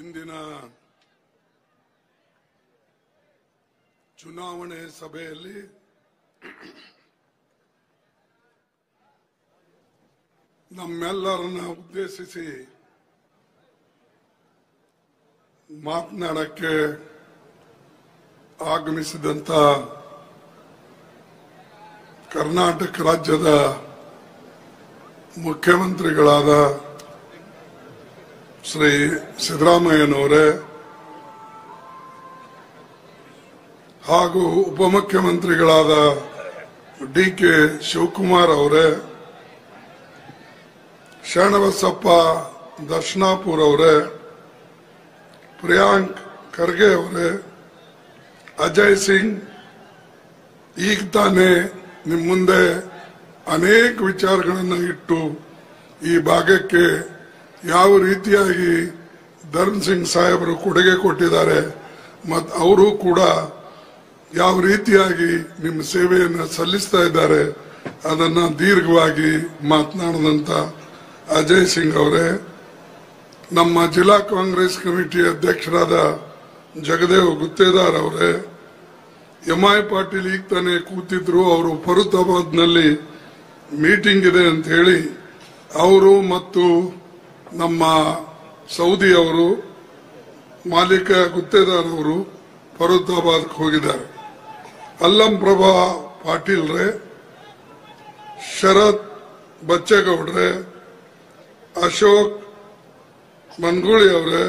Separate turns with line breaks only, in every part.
ಇಂದಿನ ಚುನಾವಣೆ ಸಭೆಯಲ್ಲಿ ನಮ್ಮೆಲ್ಲರನ್ನ ಉದ್ದೇಶಿಸಿ ಮಾತನಾಡಕ್ಕೆ ಆಗಮಿಸಿದಂತ ಕರ್ನಾಟಕ ರಾಜ್ಯದ ಮುಖ್ಯಮಂತ್ರಿಗಳಾದ ಶ್ರೀ ಸಿದ್ದರಾಮಯ್ಯನವರೇ ಹಾಗೂ ಉಪಮುಖ್ಯಮಂತ್ರಿಗಳಾದ ಡಿ ಕೆ ಶಿವಕುಮಾರ್ ಅವರೇ, ಶರಣಬಸಪ್ಪ ದರ್ಶನಾಪುರ್ ಅವರೇ, ಪ್ರಿಯಾಂಕ್ ಖರ್ಗೆ ಅವರೇ, ಅಜಯ್ ಸಿಂಗ್, ಈಗ ತಾನೇ ನಿಮ್ಮ ಮುಂದೆ ಅನೇಕ ವಿಚಾರಗಳನ್ನು ಇಟ್ಟು ಈ ಭಾಗಕ್ಕೆ ಯಾವ ರೀತಿಯಾಗಿ ಧರ್ಮ್ ಸಿಂಗ್ ಸಾಹೇಬರು ಕೊಡುಗೆ ಕೊಟ್ಟಿದ್ದಾರೆ ಮತ್ತು ಅವರು ಕೂಡ ಯಾವ ರೀತಿಯಾಗಿ ನಿಮ್ಮ ಸೇವೆಯನ್ನು ಸಲ್ಲಿಸ್ತಾ ಇದ್ದಾರೆ, ಅದನ್ನ ದೀರ್ಘವಾಗಿ ಮಾತನಾಡಿದಂಥ ಅಜಯ್ ಸಿಂಗ್ ಅವರೇ. ನಮ್ಮ ಜಿಲ್ಲಾ ಕಾಂಗ್ರೆಸ್ ಕಮಿಟಿ ಅಧ್ಯಕ್ಷರಾದ ಜಗದೇವ್ ಗುತ್ತೇದಾರ್ ಅವರೇ, ಎಂ ಐ ಪಾಟೀಲ್ ಈಗ ತಾನೇ ಕೂತಿದ್ರು, ಅವರು ಫರುತಾಬಾದ್ನಲ್ಲಿ ಮೀಟಿಂಗ್ ಇದೆ ಅಂತ ಹೇಳಿ, ಅವರು ಮತ್ತು ನಮ್ಮ ಸೌದಿ ಅವರು ಮಾಲೀಕ ಗುತ್ತೇದಾರ್ ಅವರು ಫರುತಾಬಾದ್ಗೆ ಹೋಗಿದ್ದಾರೆ. ಅಲ್ಲಂ ಪ್ರಭಾ ಪಾಟೀಲ್ರೆ ಶರತ್ ಬಚ್ಚೇಗೌಡ್ರೆ ಅಶೋಕ್ ಮನ್ಗುಳಿ ಅವರೇ,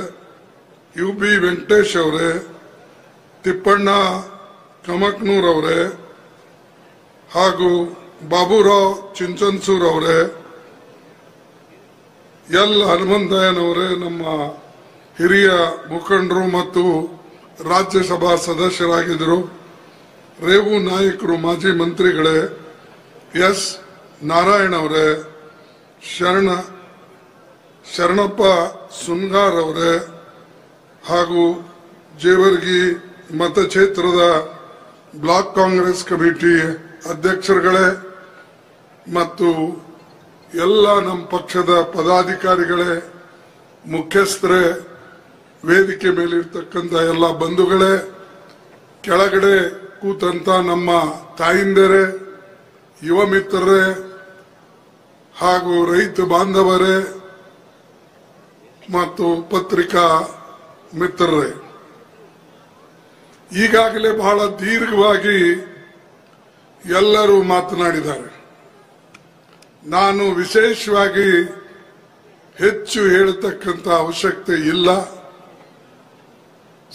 ಯು ಬಿ ವೆಂಕಟೇಶ್ ಅವರೇ, ತಿಪ್ಪಣ್ಣ ಕಮಕ್ನೂರ್ ಅವರೇ ಹಾಗೂ ಬಾಬುರಾವ್ ಚಿಂಚನ್ಸೂರ್ ಅವರೇ ಎಲ್ ಹನುಮಂತಯ್ಯನವರೇ, ನಮ್ಮ ಹಿರಿಯ ಮುಖಂಡರು ಮತ್ತು ರಾಜ್ಯಸಭಾ ಸದಸ್ಯರಾಗಿದ್ದರು. ರೇವು ನಾಯಕರು, ಮಾಜಿ ಮಂತ್ರಿಗಳೇ, ಎಸ್. ನಾರಾಯಣ ಅವರೇ ಶರಣ, ಶರಣಪ್ಪ ಸುನ್ಗಾರ್ ಅವರೇ, ಹಾಗೂ ಜೇವರ್ಗಿ ಮತಕ್ಷೇತ್ರದ ಬ್ಲಾಕ್ ಕಾಂಗ್ರೆಸ್ ಕಮಿಟಿ ಅಧ್ಯಕ್ಷರುಗಳೇ ಮತ್ತು ಎಲ್ಲ ನಮ್ಮ ಪಕ್ಷದ ಪದಾಧಿಕಾರಿಗಳೇ, ಮುಖ್ಯಸ್ಥರೇ, ವೇದಿಕೆ ಮೇಲಿರ್ತಕ್ಕಂಥ ಎಲ್ಲ ಬಂಧುಗಳೇ, ಕೆಳಗಡೆ ಕೂತಂತ ನಮ್ಮ ತಾಯಿಂದರೇ, ಯುವ ಮಿತ್ರರೇ ಹಾಗೂ ರೈತ ಬಾಂಧವರೇ ಮತ್ತು ಪತ್ರಿಕಾ ಮಿತ್ರರೇ. ಈಗಾಗಲೇ ಬಹಳ ದೀರ್ಘವಾಗಿ ಎಲ್ಲರೂ ಮಾತನಾಡಿದ್ದಾರೆ. ನಾನು ವಿಶೇಷವಾಗಿ ಹೆಚ್ಚು ಹೇಳತಕ್ಕಂತ ಅವಶ್ಯಕತೆ ಇಲ್ಲ.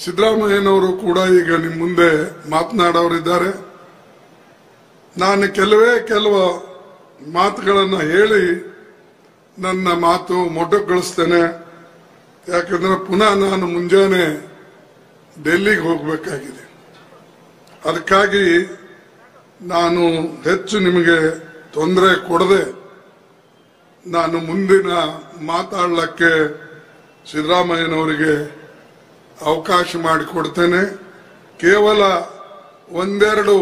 ಸಿದ್ದರಾಮಯ್ಯನವರು ಕೂಡ ಈಗ ನಿಮ್ಮ ಮುಂದೆ ಮಾತನಾಡೋರಿದ್ದಾರೆ ನಾನು ಕೆಲವೇ ಕೆಲವು ಮಾತುಗಳನ್ನು ಹೇಳಿ ನನ್ನ ಮಾತು ಮೊಟಕುಗೊಳಿಸ್ತೇನೆ. ಯಾಕಂದ್ರೆ ಪುನಃ ನಾನು ಮುಂಜಾನೆ ಡೆಲ್ಲಿಗೆ ಹೋಗಬೇಕಾಗಿದೆ. ಅದಕ್ಕಾಗಿ ನಾನು ಹೆಚ್ಚು ನಿಮಗೆ ತೊಂದರೆ ಕೊಡದೆ ನಾನು ಮುಂದಿನ ಮಾತಾಡಲಿಕ್ಕೆ ಸಿದ್ದರಾಮಯ್ಯನವರಿಗೆ ಅವಕಾಶ ಮಾಡಿಕೊಡ್ತೇನೆ. ಕೇವಲ ಒಂದೆರಡು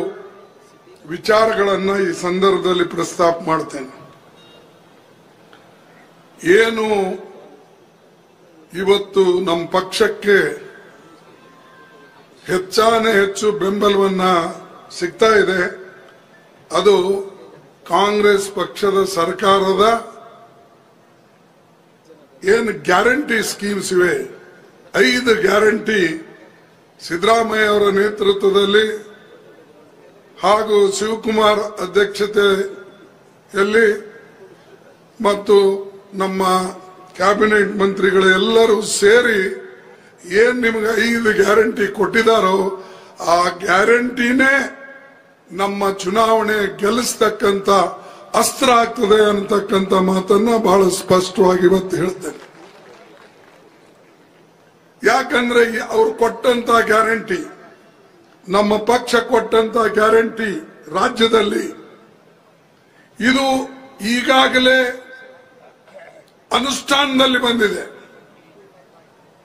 ವಿಚಾರಗಳನ್ನು ಈ ಸಂದರ್ಭದಲ್ಲಿ ಪ್ರಸ್ತಾಪ ಮಾಡ್ತೇನೆ. ಏನು ಇವತ್ತು ನಮ್ಮ ಪಕ್ಷಕ್ಕೆ ಹೆಚ್ಚಾನೆ ಹೆಚ್ಚು ಬೆಂಬಲವನ್ನ ಸಿಗ್ತಾ ಇದೆ. ಅದು ಕಾಂಗ್ರೆಸ್ ಪಕ್ಷದ ಸರ್ಕಾರದ ಏನು ಗ್ಯಾರಂಟಿ ಸ್ಕೀಮ್ಸ್ ಇವೆ? ಐದು ಗ್ಯಾರಂಟಿ ಸಿದ್ದರಾಮಯ್ಯ ಅವರ ನೇತೃತ್ವದಲ್ಲಿ ಹಾಗೂ ಶಿವಕುಮಾರ್ ಅಧ್ಯಕ್ಷತೆಯಲ್ಲಿ ಮತ್ತು ನಮ್ಮ ಕ್ಯಾಬಿನೆಟ್ ಮಂತ್ರಿಗಳು ಎಲ್ಲರೂ ಸೇರಿ ಏನ್ ನಿಮಗೆ ಐದು ಗ್ಯಾರಂಟಿ ಕೊಟ್ಟಿದಾರೋ ಆ ಗ್ಯಾರಂಟಿನೇ ನಮ್ಮ ಚುನಾವಣೆ ಗೆಲ್ಲಿಸ್ತಕ್ಕಂತ ಅಸ್ತ್ರ ಆಗ್ತದೆ ಅನ್ನತಕ್ಕಂತ ಮಾತನ್ನ ಬಹಳ ಸ್ಪಷ್ಟವಾಗಿ ಇವತ್ತು ಹೇಳ್ತೇನೆ. ಯಾಕಂದ್ರೆ ಅವರು ಕೊಟ್ಟಂತ ಗ್ಯಾರಂಟಿ, ನಮ್ಮ ಪಕ್ಷ ಕೊಟ್ಟಂತ ಗ್ಯಾರಂಟಿ ರಾಜ್ಯದಲ್ಲಿ, ಇದು ಈಗಾಗಲೇ ಅನುಷ್ಠಾನದಲ್ಲಿ ಬಂದಿದೆ.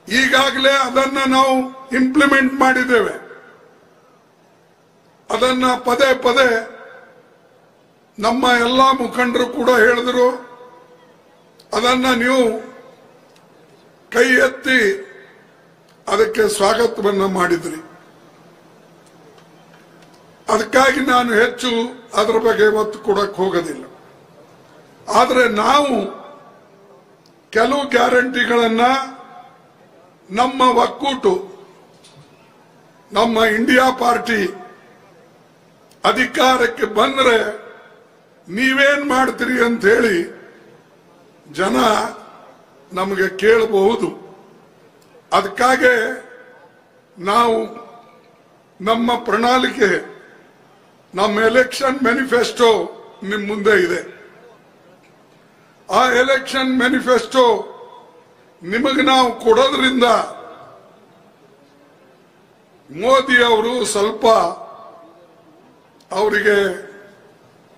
ಈಗಾಗಲೇ ಅದನ್ನ ನಾವು ಇಂಪ್ಲಿಮೆಂಟ್ ಮಾಡಿದ್ದೇವೆ. ಅದನ್ನ ಪದೇ ಪದೇ ನಮ್ಮ ಎಲ್ಲ ಮುಖಂಡರು ಕೂಡ ಹೇಳಿದ್ರು. ಅದನ್ನ ನೀವು ಕೈ ಎತ್ತಿ ಅದಕ್ಕೆ ಸ್ವಾಗತವನ್ನ ಮಾಡಿದ್ರಿ. ಅದಕ್ಕಾಗಿ ನಾನು ಹೆಚ್ಚು ಅದರ ಬಗ್ಗೆ ಒತ್ತು ಕೊಡಕ್ಕೆ ಹೋಗೋದಿಲ್ಲ. ಆದರೆ ನಾವು ಕೆಲವು ಗ್ಯಾರಂಟಿಗಳನ್ನ ನಮ್ಮ ಒಕ್ಕೂಟು, ನಮ್ಮ ಇಂಡಿಯಾ ಪಾರ್ಟಿ ಅಧಿಕಾರಕ್ಕೆ ಬಂದ್ರೆ ನೀವೇನ್ ಮಾಡ್ತೀರಿ ಅಂತ ಹೇಳಿ ಜನ ನಮಗೆ ಕೇಳಬಹುದು. ಅದಕ್ಕಾಗೆ ನಾವು ನಮ್ಮ ಪ್ರಣಾಳಿಕೆ, ನಮ್ಮ ಎಲೆಕ್ಷನ್ ಮ್ಯಾನಿಫೆಸ್ಟೋ ನಿಮ್ ಮುಂದೆ ಇದೆ. ಆ ಎಲೆಕ್ಷನ್ ಮ್ಯಾನಿಫೆಸ್ಟೋ ನಿಮಗೆ ನಾವು ಕೊಡೋದ್ರಿಂದ ಮೋದಿ ಅವರು ಸ್ವಲ್ಪ ಅವರಿಗೆ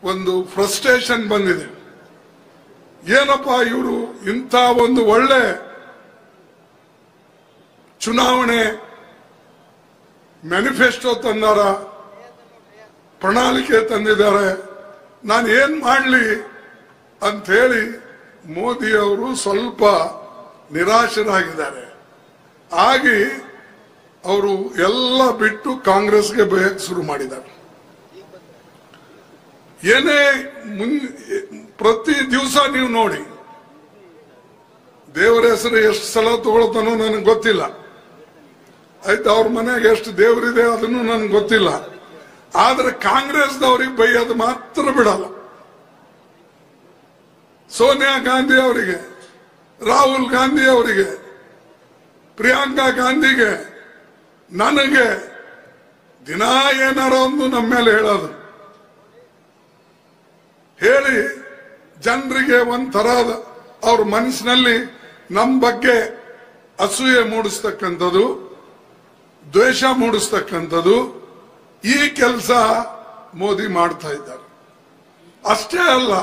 ಒಂದು ಫ್ರಸ್ಟ್ರೇಷನ್ ಬಂದಿದೆ. ಏನಪ್ಪ ಇವರು ಇಂಥ ಒಂದು ಒಳ್ಳೆ ಚುನಾವಣೆ ಮ್ಯಾನಿಫೆಸ್ಟೋ ತಂದಾರ, ಪ್ರಣಾಳಿಕೆ ತಂದಿದ್ದಾರೆ, ನಾನು ಏನ್ ಮಾಡಲಿ ಮೋದಿ ಅವರು ಸ್ವಲ್ಪ ನಿರಾಶರಾಗಿದ್ದಾರೆ. ಆಗಿ ಅವರು ಎಲ್ಲ ಬಿಟ್ಟು ಕಾಂಗ್ರೆಸ್ಗೆ ಬೇಯಕ್ಕೆ ಶುರು ಮಾಡಿದ್ದಾರೆ. ಏನೇ ಮುನ್ ಪ್ರತಿ ದಿವಸ ನೀವು ನೋಡಿ. ದೇವರ ಹೆಸರು ಎಷ್ಟು ಸಲ ತಗೊಳ್ತಾನೋ ನನಗೆ ಗೊತ್ತಿಲ್ಲ. ಆಯ್ತು, ಅವ್ರ ಮನೆಗೆ ಎಷ್ಟು ದೇವರಿದೆ ಅದನ್ನು ನನಗೆ ಗೊತ್ತಿಲ್ಲ. ಆದ್ರೆ ಕಾಂಗ್ರೆಸ್ನವ್ರಿಗೆ ಬೈಯೋದು ಮಾತ್ರ ಬಿಡಲ್ಲ. ಸೋನಿಯಾ ಗಾಂಧಿ ಅವರಿಗೆ, ರಾಹುಲ್ ಗಾಂಧಿ ಅವರಿಗೆ, ಪ್ರಿಯಾಂಕಾ ಗಾಂಧಿಗೆ ನನಗೆ ದಿನ ಏನಾರ ಒಂದು ನಮ್ಮ ಮೇಲೆ ಹೇಳೋದು. ಹೇಳಿ ಜನರಿಗೆ ಒಂಥರ ಅವ್ರ ಮನಸ್ಸಿನಲ್ಲಿ ನಮ್ಮ ಬಗ್ಗೆ ಅಸೂಯೆ ಮೂಡಿಸ್ತಕ್ಕಂಥದ್ದು, ದ್ವೇಷ ಮೂಡಿಸ್ತಕ್ಕಂಥದ್ದು, ಈ ಕೆಲಸ ಮೋದಿ ಮಾಡ್ತಾ ಇದ್ದಾರೆ. ಅಷ್ಟೇ ಅಲ್ಲ,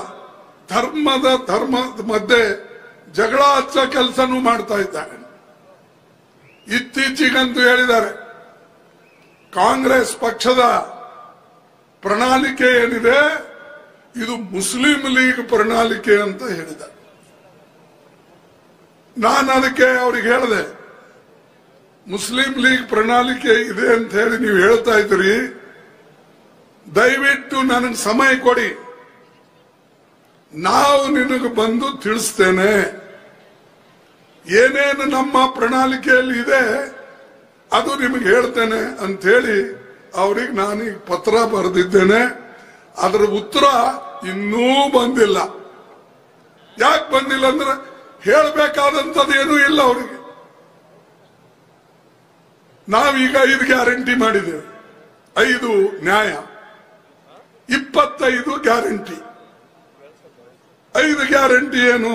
ಧರ್ಮದ ಧರ್ಮದ ಮಧ್ಯೆ ಜಗಳ ಹಚ್ಚ ಕೆಲಸನೂ ಮಾಡ್ತಾ ಇದ್ದಾರೆ. ಇತ್ತೀಚೆಗಂತೂ ಹೇಳಿದ್ದಾರೆ, ಕಾಂಗ್ರೆಸ್ ಪಕ್ಷದ ಪ್ರಣಾಳಿಕೆ ಏನಿದೆ ಇದು ಮುಸ್ಲಿಂ ಲೀಗ್ ಪ್ರಣಾಳಿಕೆ ಅಂತ ಹೇಳಿದ. ನಾನು ಅದಕ್ಕೆ ಅವ್ರಿಗೆ ಹೇಳಿದೆ, ಮುಸ್ಲಿಂ ಲೀಗ್ ಪ್ರಣಾಳಿಕೆ ಇದೆ ಅಂತ ಹೇಳಿ ನೀವು ಹೇಳ್ತಾ ಇದ್ರಿ ದಯವಿಟ್ಟು ನನಗೆ ಸಮಯ ಕೊಡಿ. ನಾವು ನಿನಗೆ ಬಂದು ತಿಳಿಸ್ತೇನೆ. ಏನೇನು ನಮ್ಮ ಪ್ರಣಾಳಿಕೆಯಲ್ಲಿ ಇದೆ, ಅದು ನಿಮಗೆ ಹೇಳ್ತೇನೆ ಅಂತ ಹೇಳಿ ಅವ್ರಿಗೆ ನಾನೀಗ ಪತ್ರ ಬರೆದಿದ್ದೇನೆ. ಅದರ ಉತ್ತರ ಇನ್ನೂ ಬಂದಿಲ್ಲ. ಯಾಕೆ ಬಂದಿಲ್ಲ ಅಂದ್ರೆ ಹೇಳಬೇಕಾದಂಥದ್ದು ಏನೂ ಇಲ್ಲ ಅವರಿಗೆ. ನಾವೀಗ ಐದು ಗ್ಯಾರಂಟಿ ಮಾಡಿದ್ದೇವೆ. ಐದು ನ್ಯಾಯ. ಇಪ್ಪತ್ತೈದು ಗ್ಯಾರಂಟಿ. ಐದು ಗ್ಯಾರಂಟಿ ಏನು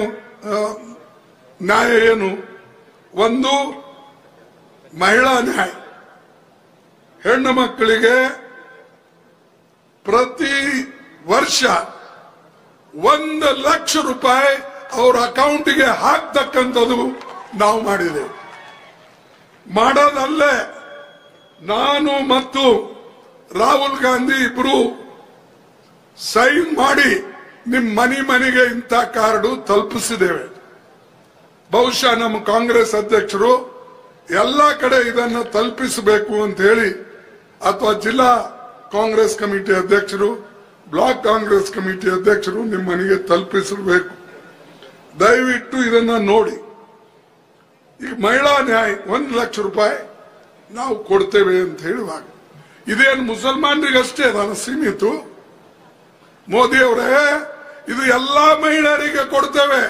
ನ್ಯಾಯ ಏನು? ಒಂದು ಮಹಿಳಾ ನ್ಯಾಯ. ಹೆಣ್ಣು ಮಕ್ಕಳಿಗೆ ಪ್ರತಿ ವರ್ಷ ಒಂದು ಲಕ್ಷ ರೂಪಾಯಿ ಅವ್ರ ಅಕೌಂಟ್ಗೆ ಹಾಕ್ತಕ್ಕಂಥದ್ದು ನಾವು ಮಾಡಿದೆವು ಮಾಡೋದಲ್ಲೇ ನಾನು ಮತ್ತು ರಾಹುಲ್ ಗಾಂಧಿ ಇಬ್ರು ಸೈನ್ ಮಾಡಿ ನಿಮ್ ಮನೆ ಮನೆಗೆ ಇಂಥ ಕಾರ್ಡು ತಲುಪಿಸಿದ್ದೇವೆ. ಬಹುಶಃ ನಮ್ಮ ಕಾಂಗ್ರೆಸ್ ಅಧ್ಯಕ್ಷರು ಎಲ್ಲ ಕಡೆ ಇದನ್ನು ತಲುಪಿಸಬೇಕು ಅಂತ ಹೇಳಿ ಅಥವಾ ಜಿಲ್ಲಾ ಕಾಂಗ್ರೆಸ್ ಕಮಿಟಿ ಅಧ್ಯಕ್ಷರು, ಬ್ಲಾಕ್ ಕಾಂಗ್ರೆಸ್ ಕಮಿಟಿ ಅಧ್ಯಕ್ಷರು ನಿಮ್ಮ ಮನೆಗೆ ತಲುಪಿಸಬೇಕು. ದಯವಿಟ್ಟು ಇದನ್ನ ನೋಡಿ. ಈಗ ಮಹಿಳಾ ನ್ಯಾಯ ಒಂದು ಲಕ್ಷ ರೂಪಾಯಿ ನಾವು ಕೊಡ್ತೇವೆ ಅಂತ ಹೇಳುವಾಗ, ಇದೇನು ಮುಸಲ್ಮಾನರಿಗಷ್ಟೇ, ನಾನು ಸೀಮಿತು. ಮೋದಿ ಅವರೇ, ಇದು ಎಲ್ಲಾ ಮಹಿಳೆಯರಿಗೆ ಕೊಡ್ತೇವೆ.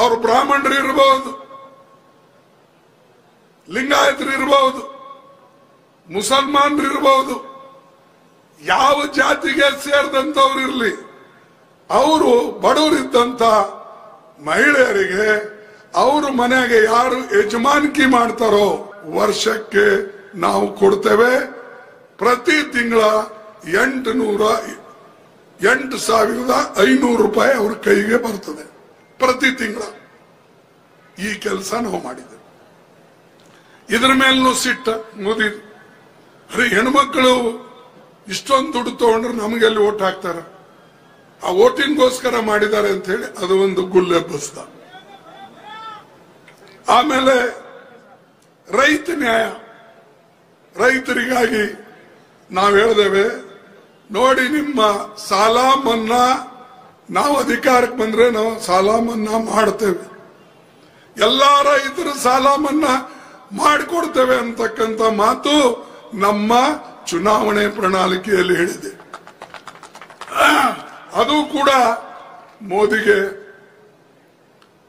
ಅವರು ಬ್ರಾಹ್ಮಣರು ಇರಬಹುದು ಲಿಂಗಾಯತರು ಇರಬಹುದು ಮುಸಲ್ಮಾನರು ಇರಬಹುದು ಯಾವ ಜಾತಿಗೆ ಸೇರಿದಂತವ್ರು ಇರಲಿ, ಅವರು ಬಡವರಿದ್ದಂತ ಮಹಿಳೆಯರಿಗೆ ಅವ್ರ ಮನೆಗೆ ಯಾರು ಯಜಮಾನಿಕೆ ಮಾಡ್ತಾರೋ ವರ್ಷಕ್ಕೆ ನಾವು ಕೊಡ್ತೇವೆ. ಪ್ರತಿ ತಿಂಗಳ ಎಂಟು ನೂರ ಎಂಟು ಸಾವಿರದ ಐನೂರು ರೂಪಾಯಿ ಅವ್ರ ಕೈಗೆ ಬರ್ತದೆ ಪ್ರತಿ ತಿಂಗಳ. ಈ ಕೆಲಸ ನಾವು ಮಾಡಿದ್ದೇವೆ. ಇದ್ರ ಮೇಲೂ ಸಿಟ್ಟ ಮೋದಿ ಅರೆ ಹೆಣ್ಮಕ್ಳು ಇಷ್ಟೊಂದು ದುಡ್ಡು ತಗೊಂಡ್ರೆ ನಮಗೆಲ್ಲಿ ಓಟ್ ಹಾಕ್ತಾರ? ಆ ಓಟಿಂಗ್ಗೋಸ್ಕರ ಮಾಡಿದ್ದಾರೆ ಅಂತ ಹೇಳಿ ಅದು ಒಂದು ಗುಲ್ಲೆಬ್ಬಿಸ್ದ ಆಮೇಲೆ ರೈತ ನ್ಯಾಯ. ರೈತರಿಗಾಗಿ ನಾವು ಹೇಳಿದೇವೆ, ನೋಡಿ ನಿಮ್ಮ ಸಾಲ ಮನ್ನಾ ನಾವು ಅಧಿಕಾರಕ್ಕೆ ಬಂದ್ರೆ ನಾವು ಸಾಲ ಮನ್ನಾ ಮಾಡ್ತೇವೆ. ಎಲ್ಲ ರೈತರ ಸಾಲ ಮನ್ನಾ ಮಾಡಿಕೊಡ್ತೇವೆ ಅಂತಕ್ಕಂಥ ಮಾತು ನಮ್ಮ ಚುನಾವಣೆ ಪ್ರಣಾಳಿಕೆಯಲ್ಲಿ ಹೇಳಿದೆ. ಅದು ಕೂಡ ಮೋದಿಗೆ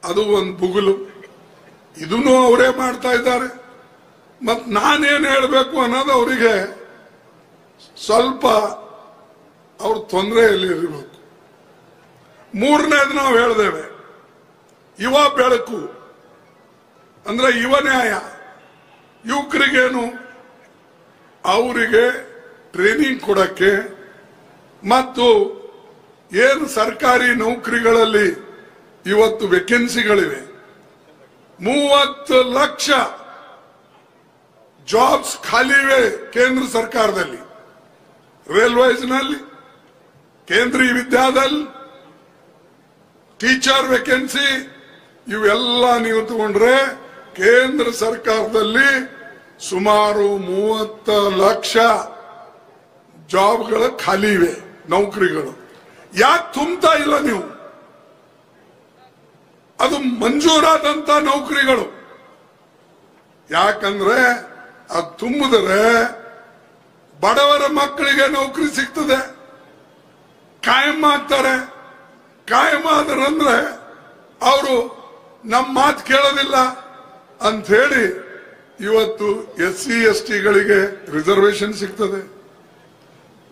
ಅದು ಒಂದು ಬುಗುಲು. ಇದನ್ನು ಅವರೇ ಮಾಡ್ತಾ ಇದ್ದಾರೆ. ಮತ್ ನಾನೇನು ಹೇಳಬೇಕು ಅನ್ನೋದು ಅವರಿಗೆ ಸ್ವಲ್ಪ ಅವ್ರ ತೊಂದರೆಯಲ್ಲಿ ಇರಬೇಕು. ಮೂರನೇದು ನಾವು ಹೇಳ್ದೇವೆ. ಯುವ ಬೆಳಕು. ಅಂದ್ರೆ ಯುವ ನ್ಯಾಯ. ಯುವಕರಿಗೇನು ಅವರಿಗೆ ಟ್ರೈನಿಂಗ್ ಕೊಡಕ್ಕೆ ಮತ್ತು ಏನು ಸರ್ಕಾರಿ ನೌಕರಿಗಳಲ್ಲಿ ಇವತ್ತು ವೇಕೆನ್ಸಿಗಳಿವೆ ಮೂವತ್ತು ಲಕ್ಷ ಜಾಬ್ಸ್ ಖಾಲಿವೆ ಕೇಂದ್ರ ಸರ್ಕಾರದಲ್ಲಿ. ರೈಲ್ವೇಸ್ನಲ್ಲಿ ಕೇಂದ್ರೀಯ ವಿದ್ಯಾದಲ್ಲಿ ಟೀಚರ್ ವೇಕೆನ್ಸಿ ಇವೆಲ್ಲ ನೀವು ತಗೊಂಡ್ರೆ ಕೇಂದ್ರ ಸರ್ಕಾರದಲ್ಲಿ ಸುಮಾರು ಮೂವತ್ತ ಲಕ್ಷ ಜಾಬ್ಗಳು ಖಾಲಿ ಇವೆ ನೌಕರಿಗಳು. ಯಾಕೆ ತುಂಬ್ತಾ ಇಲ್ಲ ನೀವು? ಅದು ಮಂಜೂರಾದಂತ ನೌಕರಿಗಳು. ಯಾಕಂದ್ರೆ ಅದು ತುಂಬಿದ್ರೆ ಬಡವರ ಮಕ್ಕಳಿಗೆ ನೌಕರಿ ಸಿಗ್ತದೆ. ಕಾಯಂ ಆಗ್ತಾರೆ. ಕಾಯಂ ಆದ್ರಂದ್ರೆ ಅವರು ನಮ್ಮ ಮಾತು ಕೇಳೋದಿಲ್ಲ ಅಂತ ಹೇಳಿ ಇವತ್ತು ಎಸ್ ಸಿ ಎಸ್ ಟಿಗಳಿಗೆ ರಿಸರ್ವೇಶನ್ ಸಿಗ್ತದೆ.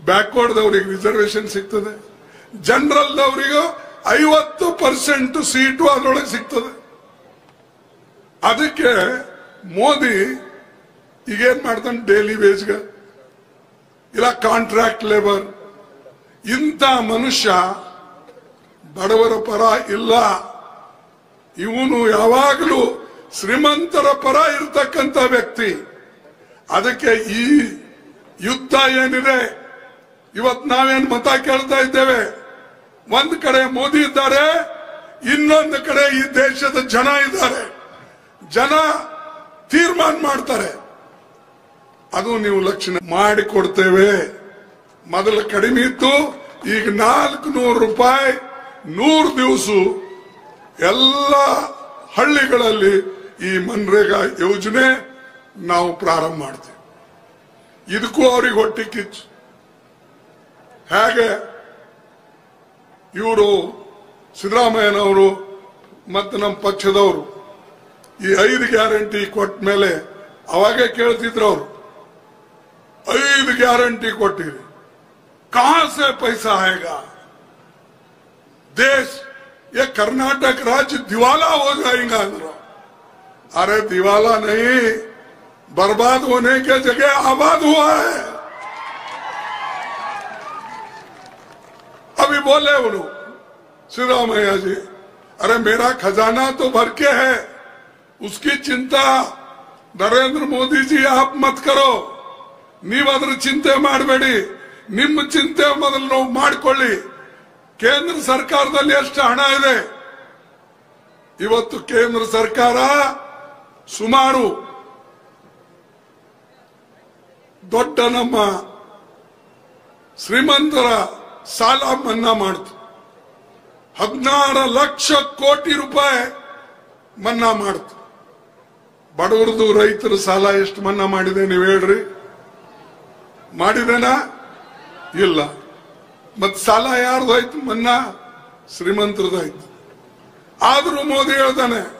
ಬ್ಯಾಕ್ವರ್ಡ್ದವರಿಗೆ ರಿಸರ್ವೇಶನ್ ಸಿಗ್ತದೆ. ಜನರಲ್ದವರಿಗೂ ಐವತ್ತು ಪರ್ಸೆಂಟ್ ಸೀಟು ಅದರೊಳಗೆ ಸಿಗ್ತದೆ. ಅದಕ್ಕೆ ಮೋದಿ ಈಗೇನ್ ಮಾಡ್ತಾನೆ ಡೈಲಿ ವೇಜ್ಗೆ ಇಲ್ಲ ಕಾಂಟ್ರಾಕ್ಟ್ ಲೇಬರ್ ಇಂಥ ಮನುಷ್ಯ ಬಡವರ ಪರ ಇಲ್ಲ. ಇವನು ಯಾವಾಗಲೂ ಶ್ರೀಮಂತರ ಪರ ಇರತಕ್ಕಂತ ವ್ಯಕ್ತಿ. ಅದಕ್ಕೆ ಈ ಯುದ್ಧ ಏನಿದೆ, ಇವತ್ ನಾವೇನ್ ಮತ ಕೇಳ್ತಾ ಇದ್ದೇವೆ? ಒಂದ್ ಕಡೆ ಮೋದಿ ಇದ್ದಾರೆ, ಇನ್ನೊಂದು ಕಡೆ ಈ ದೇಶದ ಜನ ಇದ್ದಾರೆ. ಜನ ತೀರ್ಮಾನ ಮಾಡ್ತಾರೆ. ಅದು ನೀವು ಲಕ್ಷಣ ಮಾಡಿಕೊಡ್ತೇವೆ. ಮೊದಲು ಕಡಿಮೆ ಇತ್ತು, ಈಗ ನಾಲ್ಕು ನೂರು ರೂಪಾಯಿ ನೂರು ದಿವಸ ಎಲ್ಲ ಹಳ್ಳಿಗಳಲ್ಲಿ ಈ ಮನ್ರೇಗಾ ಯೋಜನೆ ನಾವು ಪ್ರಾರಂಭ ಮಾಡ್ತೇವೆ ಇದಕ್ಕೂ ಅವ್ರಿಗೆ ಹೊಟ್ಟೆ ಕಿಚ್ಚು ಹೇಗೆ ಇವರು ಸಿದ್ದರಾಮಯ್ಯನವರು ಮತ್ತು ನಮ್ಮ ಪಕ್ಷದವರು ಈ ಐದು ಗ್ಯಾರಂಟಿ ಕೊಟ್ಟ ಮೇಲೆ ಅವಾಗೇ ಕೇಳ್ತಿದ್ರು ಅವರು ಐದು ಗ್ಯಾರಂಟಿ ಕೊಟ್ಟಿರಿ कहां से पैसा आएगा देश ये कर्नाटक राज्य दिवाला हो जाएगा अंदर अरे दिवाला नहीं बर्बाद होने के जगह आबाद हुआ है अभी बोले उन्हों सिद्धरामैया जी अरे मेरा खजाना तो भर के है उसकी चिंता नरेंद्र मोदी जी आप मत करो ನೀವು ಅದ್ರ ಚಿಂತೆ ಮಾಡಬೇಡಿ ನಿಮ್ಮ ಚಿಂತೆ ಮೊದಲು ನಾವು ಮಾಡಿಕೊಳ್ಳಿ ಕೇಂದ್ರ ಸರ್ಕಾರದಲ್ಲಿ ಎಷ್ಟು ಹಣ ಇದೆ ಇವತ್ತು ಕೇಂದ್ರ ಸರ್ಕಾರ ಸುಮಾರು ದೊಡ್ಡ ನಮ್ಮ ಶ್ರೀಮಂತರ ಸಾಲ ಮನ್ನಾ ಮಾಡ್ತು ಹದಿನಾರು ಲಕ್ಷ ಕೋಟಿ ರೂಪಾಯಿ ಮನ್ನಾ ಮಾಡ್ತು ಬಡವರದು ರೈತರ ಸಾಲ ಎಷ್ಟು ಮನ್ನಾ ಮಾಡಿದೆ ನೀವು ಹೇಳ್ರಿ. ಮಾಡಿದೇನಾ? ಇಲ್ಲ. ಮತ್ ಸಾಲ ಯಾರ್ದಾಯ್ತು ಮನ್ನಾ ಶ್ರೀಮಂತರದಾಯ್ತು ಆದ್ರೂ ಮೋದಿ ಹೇಳ್ತಾನೆ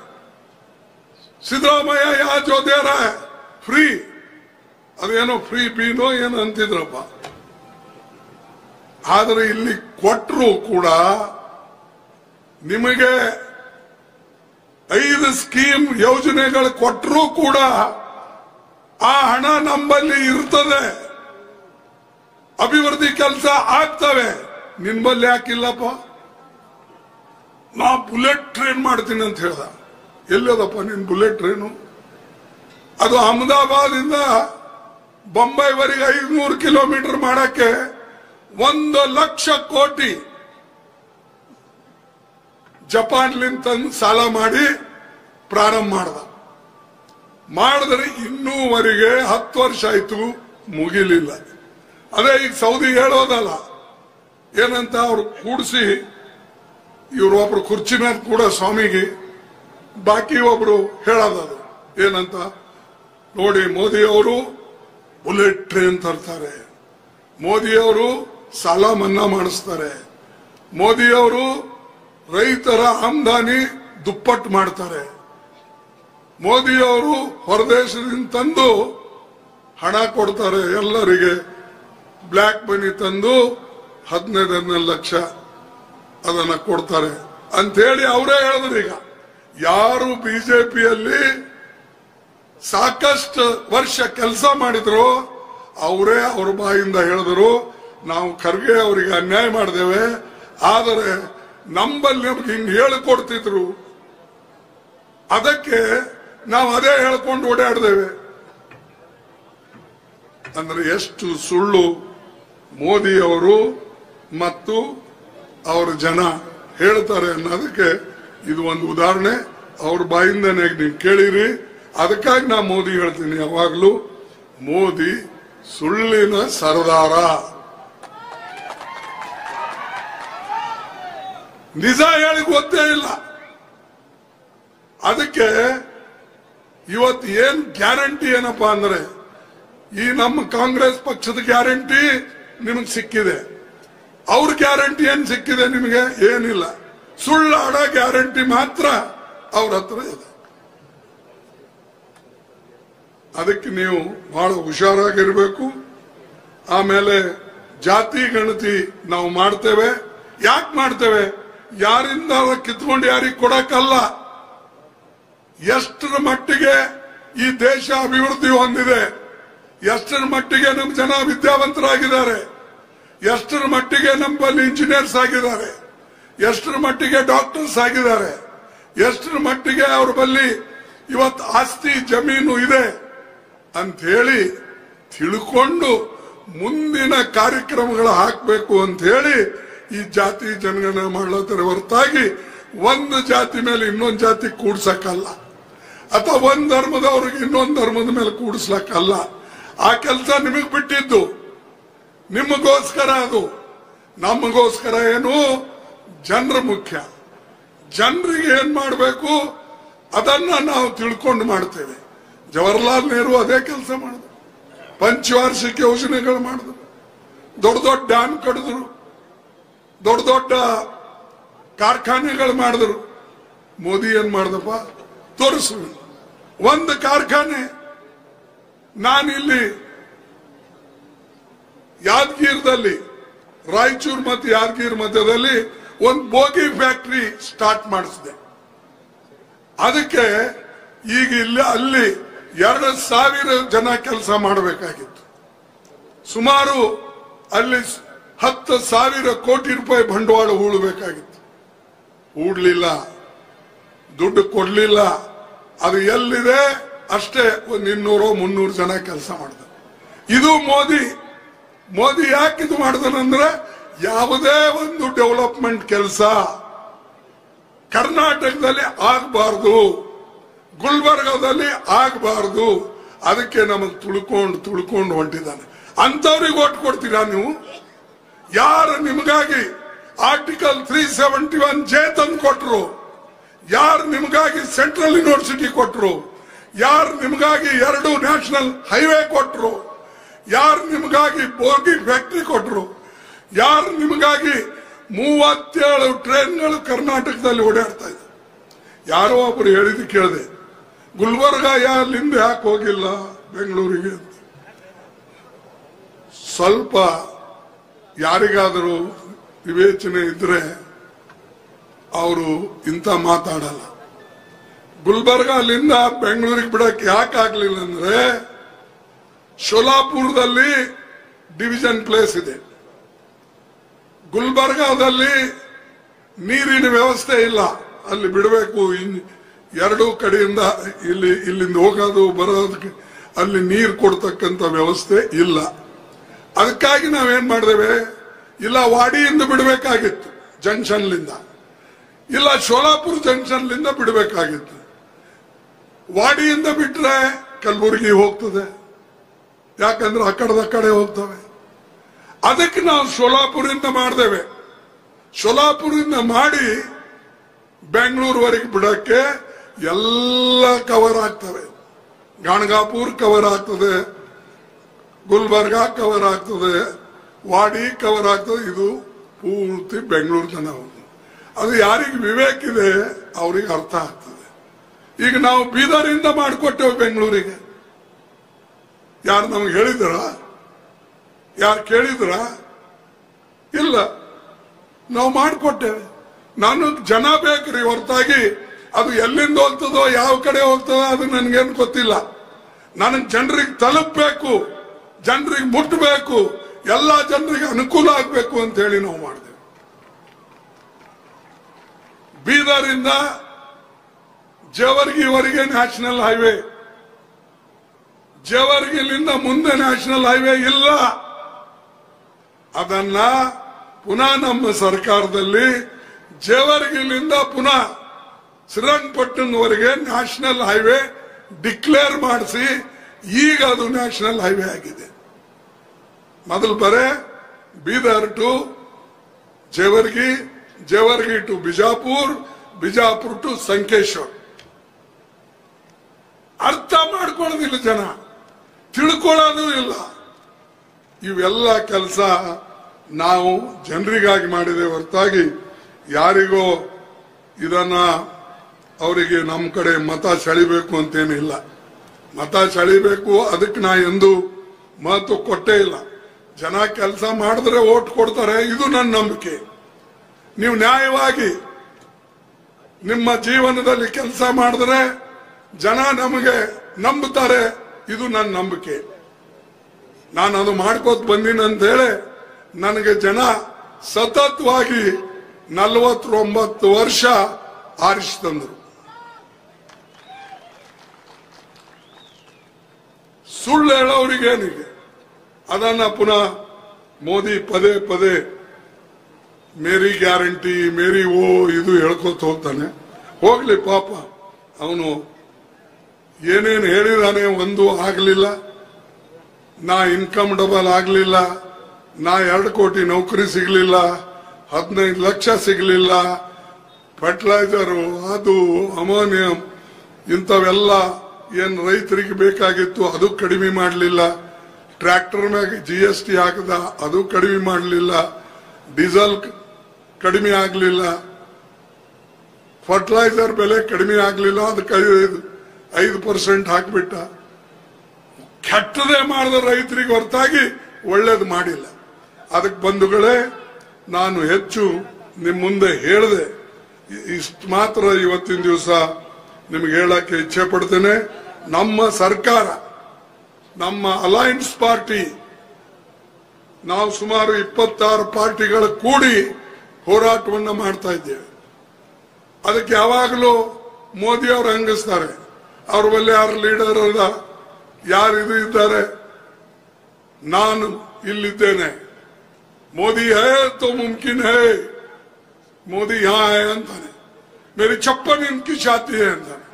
ಸಿದ್ದರಾಮಯ್ಯ ಯಾವ ಜೊತೆಯಾರ ಫ್ರೀ ಅದೇನೋ ಫ್ರೀ ಬೀನೋ ಏನೋ ಅಂತಿದ್ರಪ್ಪ. ಆದರೆ ಇಲ್ಲಿ ಕೊಟ್ಟರು ಕೂಡ ನಿಮಗೆ ಐದು ಸ್ಕೀಮ್ ಯೋಜನೆಗಳು ಕೊಟ್ಟರೂ ಕೂಡ ಆ ಹಣ ನಮ್ಮಲ್ಲಿ ಇರ್ತದೆ. ಅಭಿವೃದ್ಧಿ ಕೆಲಸ ಆಗ್ತವೆ. ನಿನ್ಬಲ್ಲಿ ಯಾಕಿಲ್ಲಪ್ಪ? ನಾ ಬುಲೆಟ್ ಟ್ರೈನ್ ಮಾಡ್ತೀನಿ ಅಂತ ಹೇಳ್ದ. ಎಲ್ಲದಪ್ಪ ನಿನ್ ಬುಲೆಟ್ ಟ್ರೈನು? ಅದು ಅಹಮದಾಬಾದ್ ಇಂದ ಬೊಂಬೈವರೆಗೆ ಐದುನೂರು ಕಿಲೋಮೀಟರ್ ಮಾಡಕ್ಕೆ ಒಂದು ಲಕ್ಷ ಕೋಟಿ ಜಪಾನ್ಲಿಂದ ತಂದು ಸಾಲ ಮಾಡಿ ಪ್ರಾರಂಭ ಮಾಡ್ದ. ಮಾಡಿದ್ರೆ ಇನ್ನೂವರೆಗೆ ಹತ್ತು ವರ್ಷ ಆಯ್ತು, ಮುಗಿಲಿಲ್ಲ. ಅದೇ ಈಗ ಸೌದಿ ಹೇಳೋದಲ್ಲ, ಏನಂತ ಅವ್ರು ಕೂಡಿಸಿ, ಇವ್ರು ಒಬ್ರು ಕುರ್ಚಿ ಮೇಲೆ ಕೂಡ ಸ್ವಾಮಿಗೆ ಬಾಕಿ ಒಬ್ರು ಹೇಳೋದದು ಏನಂತ? ನೋಡಿ ಮೋದಿ ಅವರು ಬುಲೆಟ್ ಟ್ರೈನ್ ತರ್ತಾರೆ. ಮೋದಿ ಅವರು ಸಾಲ ಮನ್ನಾ ಮಾಡಿಸ್ತಾರೆ. ಮೋದಿಯವರು ರೈತರ ಆಮದಾನಿ ದುಪ್ಪಟ್ಟು ಮಾಡ್ತಾರೆ. ಮೋದಿ ಅವರು ಹೊರದೇಶದಿಂದ ತಂದು ಹಣ ಕೊಡ್ತಾರೆ ಎಲ್ಲರಿಗೆ. ಬ್ಲ್ಯಾಕ್ ಮನಿ ತಂದು ಹದಿನೈದು ಹದಿನೈದು ಲಕ್ಷ ಅದನ್ನ ಕೊಡ್ತಾರೆ. ಅಂತೇಳಿ ಅವರೇ ಹೇಳಿದ್ರು ಈಗ. ಯಾರು ಬಿಜೆಪಿಯಲ್ಲಿ ಸಾಕಷ್ಟು ವರ್ಷ ಕೆಲಸ ಮಾಡಿದ್ರು, ಅವರೇ ಅವ್ರ ಬಾಯಿಂದ ಹೇಳಿದ್ರು, ನಾವು ಖರ್ಗೆ ಅವರಿಗೆ ಅನ್ಯಾಯ ಮಾಡಿದೇವೆ ಆದರೆ ನಮ್ಮಲ್ಲಿ ನಮ್ಗೆ ಹಿಂಗ್ ಹೇಳಿಕೊಡ್ತಿದ್ರು. ಅದಕ್ಕೆ ನಾವು ಅದೇ ಹೇಳ್ಕೊಂಡು ಓಡಾಡ್ದೇವೆ ಅಂದ್ರೆ ಎಷ್ಟು ಸುಳ್ಳು ಮೋದಿ ಅವರು ಮತ್ತು ಅವರ ಜನ ಹೇಳ್ತಾರೆ ಅನ್ನೋದಕ್ಕೆ ಇದು ಒಂದು ಉದಾಹರಣೆ. ಅವ್ರ ಬಾಯಿಂದನೇ ನೀವು ಕೇಳಿರಿ. ಅದಕ್ಕಾಗಿ ನಾ ಮೋದಿ ಹೇಳ್ತೀನಿ. ಯಾವಾಗ್ಲೂ ಮೋದಿ ಸುಳ್ಳಿನ ಸರದಾರ. ನಿಜ ಹೇಳಿ ಗೊತ್ತೇ ಇಲ್ಲ. ಅದಕ್ಕೆ ಇವತ್ತು ಏನ್ ಗ್ಯಾರಂಟಿ ಏನಪ್ಪಾ ಅಂದ್ರೆ, ಈ ನಮ್ಮ ಕಾಂಗ್ರೆಸ್ ಪಕ್ಷದ ಗ್ಯಾರಂಟಿ ನಿಮಗೆ ಸಿಕ್ಕಿದೆ. ಅವ್ರ ಗ್ಯಾರಂಟಿ ಏನ್ ಸಿಕ್ಕಿದೆ ನಿಮಗೆ? ಏನಿಲ್ಲ. ಸುಳ್ಳಾಡ ಗ್ಯಾರಂಟಿ ಮಾತ್ರ ಅವ್ರ ಹತ್ರ ಇದೆ. ಅದಕ್ಕೆ ನೀವು ಬಹಳ ಹುಷಾರಾಗಿರ್ಬೇಕು. ಆಮೇಲೆ ಜಾತಿ ಗಣತಿ ನಾವು ಮಾಡ್ತೇವೆ. ಯಾಕೆ ಮಾಡ್ತೇವೆ? ಯಾರಿಂದ ಕಿತ್ಕೊಂಡು ಯಾರಿಗೆ ಕೊಡಕಲ್ಲ ಎಷ್ಟರ ಮಟ್ಟಿಗೆ ಈ ದೇಶ ಅಭಿವೃದ್ಧಿ ಹೊಂದಿದೆ? ಎಷ್ಟರ ಮಟ್ಟಿಗೆ ನಮ್ಮ ಜನ ವಿದ್ಯಾವಂತರಾಗಿದ್ದಾರೆ? ಎಷ್ಟರ ಮಟ್ಟಿಗೆ ನಮ್ಮಲ್ಲಿ ಇಂಜಿನಿಯರ್ಸ್ ಆಗಿದ್ದಾರೆ? ಎಷ್ಟರ ಮಟ್ಟಿಗೆ ಡಾಕ್ಟರ್ಸ್ ಆಗಿದ್ದಾರೆ, ಎಷ್ಟರ ಮಟ್ಟಿಗೆ ಅವ್ರ ಬಲ್ಲಿ ಇವತ್ತು ಆಸ್ತಿ ಜಮೀನು ಇದೆ ಅಂತ ಹೇಳಿ ತಿಳ್ಕೊಂಡು ಮುಂದಿನ ಕಾರ್ಯಕ್ರಮಗಳು ಹಾಕಬೇಕು ಅಂತ ಹೇಳಿ ಈ ಜಾತಿ ಜನಗಣನೆ ಮಾಡ್ಲತ್ತಾರೆ ಹೊರತಾಗಿ ಒಂದು ಜಾತಿ ಮೇಲೆ ಇನ್ನೊಂದು ಜಾತಿ ಕೂಡ್ಸಕ್ಕಲ್ಲ. ಅಥವಾ ಒಂದ್ ಧರ್ಮದವ್ರಿಗೆ ಇನ್ನೊಂದು ಧರ್ಮದ ಮೇಲೆ ಕೂಡಿಸ್ಲಕ್ಕಲ್ಲ. ಆ ಕೆಲಸ ನಿಮಗ್ ಬಿಟ್ಟಿದ್ದು. ನಿಮಗೋಸ್ಕರ ಅದು. ನಮಗೋಸ್ಕರ ಏನು ಜನರ ಮುಖ್ಯ. ಜನರಿಗೆ ಏನ್ ಮಾಡಬೇಕು? ಅದನ್ನ ನಾವು ತಿಳ್ಕೊಂಡು ಮಾಡ್ತೇವೆ. ಜವಾಹರ್ಲಾಲ್ ನೆಹರು ಅದೇ ಕೆಲಸ ಮಾಡಿದ್ರು. ಪಂಚವಾರ್ಷಿಕ ಯೋಜನೆಗಳು ಮಾಡಿದ್ರು. ದೊಡ್ಡ ದೊಡ್ಡ ಡ್ಯಾಮ್ ಕಡಿದ್ರು. ದೊಡ್ಡ ದೊಡ್ಡ ಕಾರ್ಖಾನೆಗಳು ಮಾಡಿದ್ರು. ಮೋದಿ ಏನ್ ಮಾಡ್ದಪ್ಪ? ತೋರಿಸು. ಒಂದು ಕಾರ್ಖಾನೆ. ನಾನಿಲ್ಲಿ ಯಾದಗಿರದಲ್ಲಿ ರಾಯಚೂರು ಮತ್ತು ಯಾದಗಿರಿ ಮಧ್ಯದಲ್ಲಿ ಒಂದು ಬೋಗಿ ಫ್ಯಾಕ್ಟ್ರಿ ಸ್ಟಾರ್ಟ್ ಮಾಡಿಸಿದೆ. ಅದಕ್ಕೆ ಈಗ ಇಲ್ಲಿ, ಅಲ್ಲಿ ಎರಡು ಸಾವಿರ ಜನ ಕೆಲಸ ಮಾಡಬೇಕಾಗಿತ್ತು. ಸುಮಾರು ಅಲ್ಲಿ ಹತ್ತು ಸಾವಿರ ಕೋಟಿ ರೂಪಾಯಿ ಬಂಡವಾಳ ಹೂಡಬೇಕಾಗಿತ್ತು ಹೂಡ್ಲಿಲ್ಲ, ದುಡ್ಡು ಕೊಡ್ಲಿಲ್ಲ, ಅದು ಎಲ್ಲಿದೆ? ಅಷ್ಟೇ ಒಂದು ಇನ್ನೂರು ಮುನ್ನೂರು ಜನ ಕೆಲಸ ಮಾಡಿದ. ಇದು ಮೋದಿ ಮೋದಿ ಯಾಕೆ ಇದು ಮಾಡಿದನಂದ್ರೆ ಯಾವುದೇ ಒಂದು ಡೆವಲಪ್ಮೆಂಟ್ ಕೆಲಸ ಕರ್ನಾಟಕದಲ್ಲಿ ಆಗಬಾರ್ದು, ಗುಲ್ಬರ್ಗದಲ್ಲಿ ಆಗಬಾರ್ದು, ಅದಕ್ಕೆ ನಮಗೆ ತುಳ್ಕೊಂಡು ತುಳ್ಕೊಂಡು ಹೊಂಟಿದ್ದಾನೆ ಅಂತವ್ರಿಗೆ ಓಟ್ ಕೊಡ್ತೀರಾ ನೀವು? ಯಾರು ನಿಮಗಾಗಿ article three seventy one J ತಂದು ಕೊಟ್ರು? ಯಾರು ನಿಮಗಾಗಿ ಸೆಂಟ್ರಲ್ ಯೂನಿವರ್ಸಿಟಿ ಕೊಟ್ರು? ಯಾರು ನಿಮಗಾಗಿ ಎರಡು ನ್ಯಾಷನಲ್ ಹೈವೇ ಕೊಟ್ರು? ಯಾರು ನಿಮಗಾಗಿ ಬೋಗಿ ಫ್ಯಾಕ್ಟ್ರಿ ಕೊಟ್ರು? ಯಾರು ನಿಮಗಾಗಿ ಮೂವತ್ತೇಳು ಟ್ರೈನ್ಗಳು ಕರ್ನಾಟಕದಲ್ಲಿ ಓಡಾಡ್ತಾ ಇದೆ? ಯಾರೋ ಒಬ್ರು ಹೇಳಿದ್ದು ಕೇಳಿದೆ. ಗುಲ್ಬರ್ಗ ಯಾರಿಂದ ಯಾಕೆ ಹೋಗಿಲ್ಲ ಬೆಂಗಳೂರಿಗೆ ಅಂತ. ಸ್ವಲ್ಪ ಯಾರಿಗಾದರೂ ವಿವೇಚನೆ ಇದ್ರೆ ಅವರು ಇಂಥ ಮಾತಾಡಲ್ಲ. ಗುಲ್ಬರ್ಗ ಅಲ್ಲಿಂದ ಬೆಂಗಳೂರಿಗೆ ಬಿಡಕ್ಕೆ ಯಾಕೆ ಆಗ್ಲಿಲ್ಲ ಅಂದ್ರೆ ಶೋಲಾಪುರದಲ್ಲಿ ಡಿವಿಷನ್ ಪ್ಲೇಸ್ ಇದೆ. ಗುಲ್ಬರ್ಗಾದಲ್ಲಿ ನೀರಿನ ವ್ಯವಸ್ಥೆ ಇಲ್ಲ. ಅಲ್ಲಿ ಬಿಡಬೇಕು. ಎರಡು ಕಡೆಯಿಂದ ಇಲ್ಲಿ, ಇಲ್ಲಿಂದ ಹೋಗೋದು, ಬರೋದಕ್ಕೆ ಅಲ್ಲಿ ನೀರು ಕೊಡ್ತಕ್ಕಂಥ ವ್ಯವಸ್ಥೆ ಇಲ್ಲ. ಅದಕ್ಕಾಗಿ ನಾವೇನ್ ಮಾಡಿದೇವೆ ಇಲ್ಲ, ವಾಡಿಯಿಂದ ಬಿಡಬೇಕಾಗಿತ್ತು ಜಂಕ್ಷನ್ಲಿಂದ ಇಲ್ಲ, ಶೋಲಾಪುರ ಜಂಕ್ಷನ್ಲಿಂದ ಬಿಡಬೇಕಾಗಿತ್ತು. ವಾಡಿಯಿಂದ ಬಿಟ್ರೆ ಕಲಬುರಗಿ ಹೋಗ್ತದೆ. ಯಾಕಂದ್ರೆ ಆ ಕಡೆದ ಕಡೆ ಹೋಗ್ತವೆ. ಅದಕ್ಕೆ ನಾವು ಸೋಲಾಪುರಿಂದ ಮಾಡ್ದೇವೆ. ಸೋಲಾಪುರದಿಂದ ಮಾಡಿ ಬೆಂಗಳೂರುವರೆಗೆ ಬಿಡಕ್ಕೆ ಎಲ್ಲ ಕವರ್ ಆಗ್ತವೆ ಗಾಣಗಾಪುರ್ ಕವರ್ ಆಗ್ತದೆ. ಗುಲ್ಬರ್ಗಾ ಕವರ್ ಆಗ್ತದೆ. ವಾಡಿ ಕವರ್ ಆಗ್ತದೆ. ಇದು ಪೂರ್ತಿ ಬೆಂಗಳೂರು ತನ ಅದು ಯಾರಿಗೆ ವಿವೇಕ್ ಇದೆ, ಅವ್ರಿಗೆ ಅರ್ಥ ಆಗ್ತದೆ. ಈಗ ನಾವು ಬೀದರಿಂದ ಮಾಡಿಕೊಟ್ಟೆವು ಬೆಂಗಳೂರಿಗೆ. ಯಾರು ನಮ್ಗೆ ಹೇಳಿದ್ರ ಯಾರು ಕೇಳಿದ್ರ? ಇಲ್ಲ. ನಾವು ಮಾಡಿಕೊಟ್ಟೇವೆ. ನಾನು ಜನ ಬೇಕ್ರಿ ಹೊರತಾಗಿ. ಅದು ಎಲ್ಲಿಂದ ಹೋಗ್ತದೋ, ಯಾವ ಕಡೆ ಹೋಗ್ತದೋ, ಅದು ನನಗೇನು ಗೊತ್ತಿಲ್ಲ. ನನಗೆ ಜನರಿಗೆ ತಲುಪಬೇಕು. ಜನರಿಗೆ ಮುಟ್ಟಬೇಕು ಎಲ್ಲ ಜನರಿಗೆ ಅನುಕೂಲ ಆಗಬೇಕು ಅಂತ ಹೇಳಿ ನಾವು ಮಾಡಿದೆವು. ಬೀದರಿಂದ ಜವರ್ಗಿವರೆಗೆ ನ್ಯಾಷನಲ್ ಹೈವೇ. ಜವರ್ಗಿಲಿಂದ ಮುಂದೆ ನ್ಯಾಷನಲ್ ಹೈವೇ ಇಲ್ಲ. ಅದನ್ನ ಪುನಃ ನಮ್ಮ ಸರ್ಕಾರದಲ್ಲಿ ಜೇವರ್ಗಿಲಿಂದ ಪುನಃ ಶ್ರೀರಂಗಪಟ್ಟಣವರೆಗೆ ನ್ಯಾಷನಲ್ ಹೈವೇ ಡಿಕ್ಲೇರ್ ಮಾಡಿಸಿ ಈಗ ಅದು ನ್ಯಾಷನಲ್ ಹೈವೇ ಆಗಿದೆ. ಮೊದಲು ಬರೇ Bidar to Jevargi Jevargi to Bijapur Bijapur to Sankeshwar. ಅರ್ಥ ಮಾಡ್ಕೊಳ್ಳೋದಿಲ್ಲ ಜನ, ತಿಳ್ಕೊಳ್ಳೋದು ಇಲ್ಲ. ಇವೆಲ್ಲ ಕೆಲಸ ನಾವು ಜನರಿಗಾಗಿ ಮಾಡಿದೆ. ಹೊರತಾಗಿ ಯಾರಿಗೋ ಇದನ್ನ ಅವರಿಗೆ ನಮ್ಮ ಕಡೆ ಮತ ಸೆಳಿಬೇಕು ಅಂತೇನಿಲ್ಲ ಮತ ಸೆಳಿಬೇಕು ಅದಕ್ಕೆ ನಾ ಎಂದು ಮಹತ್ವ ಕೊಟ್ಟೇ ಇಲ್ಲ. ಜನ ಕೆಲಸ ಮಾಡಿದ್ರೆ ಓಟ್ ಕೊಡ್ತಾರೆ, ಇದು ನನ್ನ ನಂಬಿಕೆ. ನೀವು ನ್ಯಾಯವಾಗಿ ನಿಮ್ಮ ಜೀವನದಲ್ಲಿ ಕೆಲಸ ಮಾಡಿದ್ರೆ ಜನ ನಮಗೆ ನಂಬುತ್ತಾರೆ, ಇದು ನನ್ನ ನಂಬಿಕೆ. ನಾನು ಅದು ಮಾಡ್ಕೋತ ಬಂದೀನಿ ಅಂತ ಹೇಳಿ ನನಗೆ ಜನ ಸತತವಾಗಿ ನಲವತ್ತೊಂಬತ್ತು ವರ್ಷ ಆರಿಸಿ ತಂದರು. ಸುಳ್ಳು ಹೇಳೋರಿಗೇನಿದೆ? ಅದನ್ನ ಪುನಃ ಮೋದಿ ಪದೇ ಪದೇ ಮೇರಿ ಗ್ಯಾರಂಟಿ, ಮೇರಿ ಓ ಇದು ಹೇಳ್ಕೊತ ಹೋಗ್ತಾನೆ. ಹೋಗ್ಲಿ ಪಾಪ, ಅವನು ಏನೇನು ಹೇಳಿದಾನೆ ಒಂದು ಆಗಲಿಲ್ಲ. ನಾ ಇನ್ಕಮ್ ಡಬಲ್ ಆಗಲಿಲ್ಲ. ನಾ ಎರಡು ಕೋಟಿ ನೌಕರಿ ಸಿಗಲಿಲ್ಲ. ಹದಿನೈದು ಲಕ್ಷ ಸಿಗಲಿಲ್ಲ. ಫರ್ಟಿಲೈಸರು ಅದು, ಅಮೋನಿಯಂ, ಇಂಥವೆಲ್ಲ ಏನ್ ರೈತರಿಗೆ ಬೇಕಾಗಿತ್ತು ಅದು ಕಡಿಮೆ ಮಾಡಲಿಲ್ಲ. ಟ್ರ್ಯಾಕ್ಟರ್ ಮ್ಯಾಗ ಜಿ ಎಸ್ ಟಿ ಹಾಕದ ಅದು ಕಡಿಮೆ ಮಾಡಲಿಲ್ಲ. ಡೀಸೆಲ್ ಕಡಿಮೆ ಆಗಲಿಲ್ಲ. ಫರ್ಟಿಲೈಸರ್ ಬೆಲೆ ಕಡಿಮೆ ಆಗಲಿಲ್ಲ. ಅದಕ್ಕೆ ಐದು ಐದು ಪರ್ಸೆಂಟ್ ಹಾಕ್ಬಿಟ್ಟ. ಕೆಟ್ಟದೇ ಮಾಡಿದ ರೈತರಿಗೆ ಹೊರತಾಗಿ ಒಳ್ಳೇದು ಮಾಡಿಲ್ಲ. ಅದಕ್ಕೆ ಬಂಧುಗಳೇ, ನಾನು ಹೆಚ್ಚು ನಿಮ್ಮ ಮುಂದೆ ಹೇಳಿದೆ, ಇಷ್ಟು ಮಾತ್ರ ಇವತ್ತಿನ ದಿವಸ ನಿಮ್ಗೆ ಹೇಳಕ್ಕೆ ಇಚ್ಛೆ ಪಡ್ತೇನೆ. ನಮ್ಮ ಸರ್ಕಾರ, ನಮ್ಮ ಅಲಯನ್ಸ್ ಪಾರ್ಟಿ, ನಾವು ಸುಮಾರು ಇಪ್ಪತ್ತಾರು ಪಾರ್ಟಿಗಳ ಕೂಡಿ ಹೋರಾಟವನ್ನು ಮಾಡ್ತಾ ಇದ್ದೇವೆ. ಅದಕ್ಕೆ ಯಾವಾಗಲೂ ಮೋದಿ ಅವರು ಹಂಗಿಸ್ತಾರೆ. ಅವ್ರ ಬಲ್ಲಿ ಯಾರು ಲೀಡರ್ ಅದ ಯಾರು ಇದು ಇದ್ದಾರೆ? ನಾನು ಇಲ್ಲಿದ್ದೇನೆ. ಮೋದಿ ಹೇ ತೋ ಮುಮ್ಕಿನ್ ಹೇ. ಮೋದಿ ಯಾ ಹೇ ಅಂತಾನೆ. ಮೇರಿ ಚಪ್ಪನ್ ಇಂಚಿ ಛಾತಿ ಹೇ ಅಂತಾನೆ.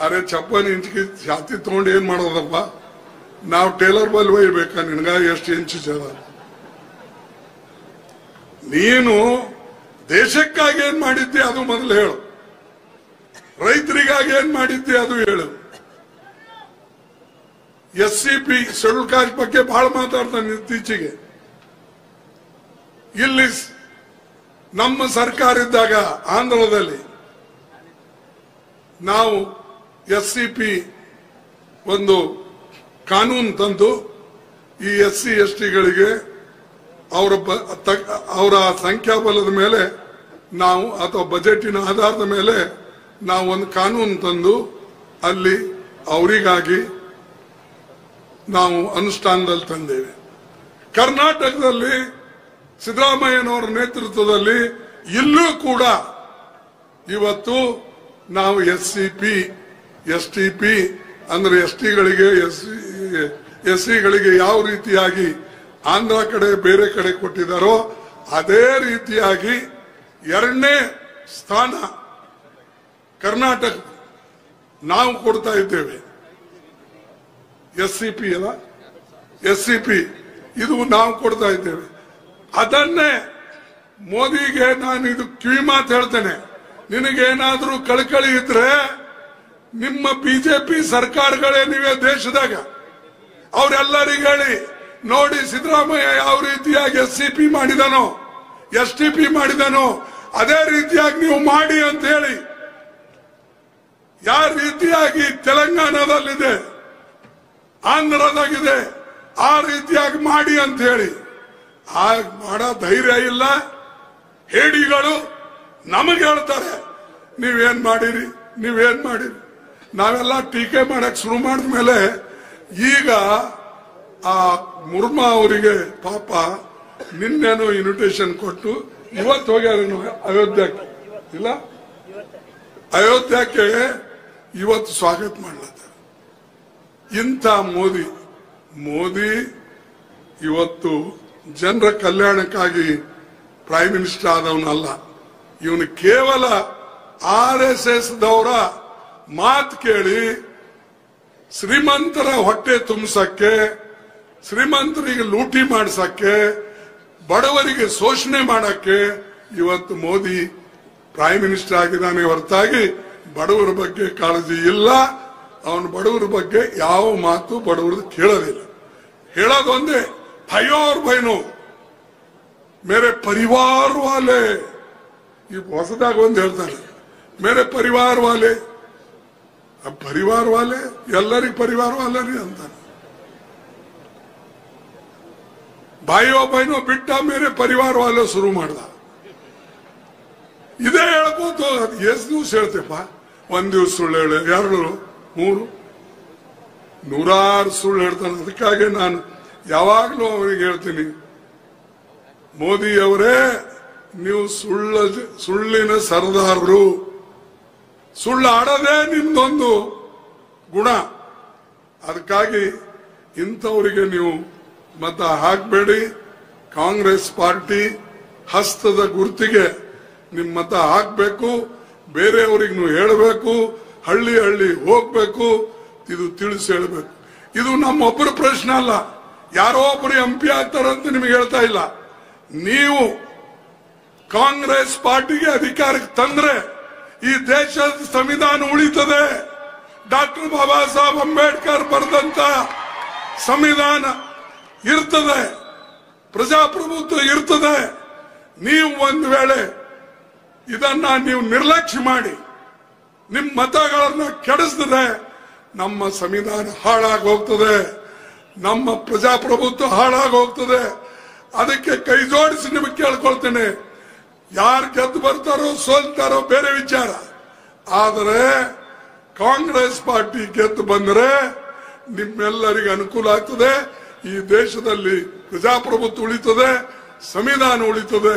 ಅರೆ ಚಪ್ಪನ್ ಇಂಚಿ ಛಾತಿ ತಗೊಂಡು ಏನ್ ಮಾಡೋದಪ್ಪ? ನಾವು ಟೇಲರ್ ಬಲ್ ಒಯ್ಬೇಕಾ ನಿನ್ಗ? ಎಷ್ಟು ಇಂಚು ಜನ ನೀನು ದೇಶಕ್ಕಾಗಿ ಏನ್ ಮಾಡಿದ್ದೆ ಅದು ಮೊದಲು ಹೇಳು. ರೈತರಿಗಾಗಿ ಏನ್ ಮಾಡಿದ್ದೆ ಅದು ಹೇಳು. S C P schedule caste ಬಗ್ಗೆ ಬಹಳ ಮಾತಾಡ್ತಾನೆ ಇತ್ತೀಚೆಗೆ. ಇಲ್ಲಿ ನಮ್ಮ ಸರ್ಕಾರ ಇದ್ದಾಗ ಆಂಧ್ರದಲ್ಲಿ ನಾವು ಎಸ್ ಸಿ ಪಿ ಒಂದು ಕಾನೂನು ತಂದು ಈ ಎಸ್ ಸಿ ಎಸ್ ಟಿಗಳಿಗೆ ಅವರ ಅವರ ಸಂಖ್ಯಾಬಲದ ಮೇಲೆ ನಾವು ಅಥವಾ ಬಜೆಟಿನ ಆಧಾರದ ಮೇಲೆ ನಾವು ಒಂದು ಕಾನೂನು ತಂದು ಅಲ್ಲಿ ಅವರಿಗಾಗಿ ನಾವು ಅನುಷ್ಠಾನದಲ್ಲಿ ತಂದೇವೆ. ಕರ್ನಾಟಕದಲ್ಲಿ ಸಿದ್ದರಾಮಯ್ಯನವರ ನೇತೃತ್ವದಲ್ಲಿ ಇಲ್ಲೂ ಕೂಡ ಇವತ್ತು ನಾವು S C P, S T P, ಅಂದ್ರೆ ಎಸ್ ಟಿಗಳಿಗೆ ಎಸ್ ಎಸ್ ಸಿಗಳಿಗೆ ಯಾವ ರೀತಿಯಾಗಿ ಆಂಧ್ರ ಕಡೆ, ಬೇರೆ ಕಡೆ ಕೊಟ್ಟಿದ್ದಾರೋ ಅದೇ ರೀತಿಯಾಗಿ ಎರಡನೇ ಸ್ಥಾನ ಕರ್ನಾಟಕ ನಾವು ಕೊಡ್ತಾ ಇದ್ದೇವೆ. ಎಸ್ ಸಿ ಪಿ ಅಲ್ಲ? S C P. ಇದು ನಾವು ಕೊಡ್ತಾ ಇದ್ದೇವೆ. ಅದನ್ನೇ ಮೋದಿಗೆ ನಾನು ಇದು ಕಿವಿ ಮಾತು ಹೇಳ್ತೇನೆ. ನಿನಗೇನಾದ್ರೂ ಕಳಕಳಿ ಇದ್ರೆ ನಿಮ್ಮ ಬಿಜೆಪಿ ಸರ್ಕಾರಗಳೇ ನೀವೇ ದೇಶದಾಗ. ಅವರೆಲ್ಲರಿಗೆ ಹೇಳಿ, ನೋಡಿ ಸಿದ್ದರಾಮಯ್ಯ ಯಾವ ರೀತಿಯಾಗಿ ಎಸ್ ಸಿ ಪಿ ಮಾಡಿದನೋ, ಎಸ್ ಟಿ ಪಿ ಮಾಡಿದನೋ, ಅದೇ ರೀತಿಯಾಗಿ ನೀವು ಮಾಡಿ ಅಂತ ಹೇಳಿ ಯಾವ ರೀತಿಯಾಗಿ ತೆಲಂಗಾಣದಲ್ಲಿದೆ ಆಂಧ್ರದಾಗಿದೆ. ಆ ರೀತಿಯಾಗಿ ಮಾಡಿ ಅಂತ ಹೇಳಿ ಹಾಗೆ ಮಾಡೋ ಧೈರ್ಯ ಇಲ್ಲ. ಹೇಡಿಗಳು ನಮಗೆ ಹೇಳ್ತಾರೆ, ನೀವೇನ್ ಮಾಡಿರಿ? ನೀವೇನ್ ಮಾಡಿರಿ? ನಾವೆಲ್ಲ ಟೀಕೆ ಮಾಡಕ್ ಶುರು ಮಾಡಿದ್ಮೇಲೆ ಈಗ ಆ ಮುರ್ಮಾ ಅವರಿಗೆ ಪಾಪ ನಿನ್ನೇನು ಇನ್ವಿಟೇಷನ್ ಕೊಟ್ಟು ಇವತ್ತು ಹೋಗ್ಯಾರೇನು ಅಯೋಧ್ಯಕ್ಕೆ, ಇಲ್ಲ? ಅಯೋಧ್ಯಕ್ಕೆ ಇವತ್ತು ಸ್ವಾಗತ ಮಾಡ್ಲತ್ತಾರೆ. ಇಂಥ ಮೋದಿ ಮೋದಿ ಇವತ್ತು ಜನರ ಕಲ್ಯಾಣಕ್ಕಾಗಿ ಪ್ರೈಮ್ ಮಿನಿಸ್ಟರ್ ಆದವನಲ್ಲ. ಇವನು ಕೇವಲ ಆರ್ ಎಸ್ ಎಸ್ ದವರ ಮಾತು ಕೇಳಿ ಶ್ರೀಮಂತರ ಹೊಟ್ಟೆ ತುಂಬಿಸಕ್ಕೆ, ಶ್ರೀಮಂತರಿಗೆ ಲೂಟಿ ಮಾಡಿಸಕ್ಕೆ, ಬಡವರಿಗೆ ಶೋಷಣೆ ಮಾಡಕ್ಕೆ ಇವತ್ತು ಮೋದಿ ಪ್ರೈಮ್ ಮಿನಿಸ್ಟರ್ ಆಗಿದ್ದಾನೆ ಹೊರತಾಗಿ ಬಡವರ ಬಗ್ಗೆ ಕಾಳಜಿ ಇಲ್ಲ. ಅವನು ಬಡವರ ಬಗ್ಗೆ ಯಾವ ಮಾತು ಬಡವರದು ಕೇಳೋದಿಲ್ಲ. ಹೇಳೋದೊಂದೇ ಭಯೋ ಅವ್ರ ಭಯನು, ಮೇರೆ ಪರಿವಾರ ವಾಲೆ. ಈ ಹೊಸದಾಗ ಒಂದು ಹೇಳ್ತಾನೆ, ಮೇರೆ ಪರಿವಾರ ವಾಲೆ. ಪರಿವಾರ ವಾಲೆ, ಎಲ್ಲರಿಗೂ ಪರಿವಾರ ವಾಲರಿ ಅಂತಾನೆ. ಬಾಯೋ ಬೈನೋ ಬಿಟ್ಟ ಮೇರೆ ಪರಿವಾರ ವಾಲೆ ಶುರು ಮಾಡ್ದ. ಇದೇ ಹೇಳ್ಬೋದು ಎಷ್ಟು ದಿವಸ ಹೇಳ್ತೇಪ್ಪ? ಒಂದ್ ದಿವಸ ಸುಳ್ಳು ಹೇಳ, ಎರಡು. ಮೂರು. ನೂರಾರು ಸುಳ್ಳು ಹೇಳ್ತಾನೆ. ಅದಕ್ಕಾಗಿ ನಾನು ಯಾವಾಗಲೂ ಅವರಿಗೆ ಹೇಳ್ತೀನಿ, ಮೋದಿ ಅವರೇ, ನೀವು ಸುಳ್ಳ, ಸುಳ್ಳಿನ ಸರದಾರರು. ಸುಳ್ಳು ಆಡೋದೇ ನಿಮ್ದೊಂದು ಗುಣ. ಅದಕ್ಕಾಗಿ ಇಂಥವರಿಗೆ ನೀವು ಮತ ಹಾಕಬೇಡಿ. ಕಾಂಗ್ರೆಸ್ ಪಾರ್ಟಿ ಹಸ್ತದ ಗುರುತಿಗೆ ನಿಮ್ಮ ಮತ ಹಾಕಬೇಕು. ಬೇರೆಯವರಿಗೆ ನೀವು ಹೇಳಬೇಕು. ಹಳ್ಳಿ ಹಳ್ಳಿ ಹೋಗ್ಬೇಕು, ಇದು ತಿಳಿಸಿ ಹೇಳಬೇಕು. ಇದು ನಮ್ಮೊಬ್ಬರ ಪ್ರಶ್ನೆ ಅಲ್ಲ. ಯಾರೋ ಒಬ್ಬರು ಎಂ ಪಿ ಆಗ್ತಾರಂತ ನಿಮ್ಗೆ ಹೇಳ್ತಾ ಇಲ್ಲ. ನೀವು ಕಾಂಗ್ರೆಸ್ ಪಾರ್ಟಿಗೆ ಅಧಿಕಾರಕ್ಕೆ ತಂದ್ರೆ ಈ ದೇಶದ ಸಂವಿಧಾನ ಉಳಿತದೆ. ಡಾಕ್ಟರ್ ಬಾಬಾ ಸಾಹೇಬ್ ಅಂಬೇಡ್ಕರ್ ಬರೆದಂತ ಸಂವಿಧಾನ ಇರ್ತದೆ. ಪ್ರಜಾಪ್ರಭುತ್ವ ಇರ್ತದೆ. ನೀವು ಒಂದು ವೇಳೆ ಇದನ್ನ ನೀವು ನಿರ್ಲಕ್ಷ್ಯ ಮಾಡಿ ನಿಮ್ಮ ಮತಗಳನ್ನ ಕೆಡಿಸಿದ್ರೆ ನಮ್ಮ ಸಂವಿಧಾನ ಹಾಳಾಗಿ ಹೋಗ್ತದೆ ನಮ್ಮ ಪ್ರಜಾಪ್ರಭುತ್ವ ಹಾಳಾಗಿ ಹೋಗ್ತದೆ ಅದಕ್ಕೆ ಕೈ ಜೋಡಿಸಿ ನಿಮಗೆ ಕೇಳ್ಕೊಳ್ತೇನೆ. ಯಾರು ಗೆದ್ದು ಬರ್ತಾರೋ, ಸೋಲ್ತಾರೋ, ಬೇರೆ ವಿಚಾರ. ಆದರೆ ಕಾಂಗ್ರೆಸ್ ಪಾರ್ಟಿ ಗೆದ್ದು ಬಂದರೆ ನಿಮ್ಮೆಲ್ಲರಿಗೆ ಅನುಕೂಲ ಆಗ್ತದೆ. ಈ ದೇಶದಲ್ಲಿ ಪ್ರಜಾಪ್ರಭುತ್ವ ಉಳಿತದೆ, ಸಂವಿಧಾನ ಉಳಿತದೆ.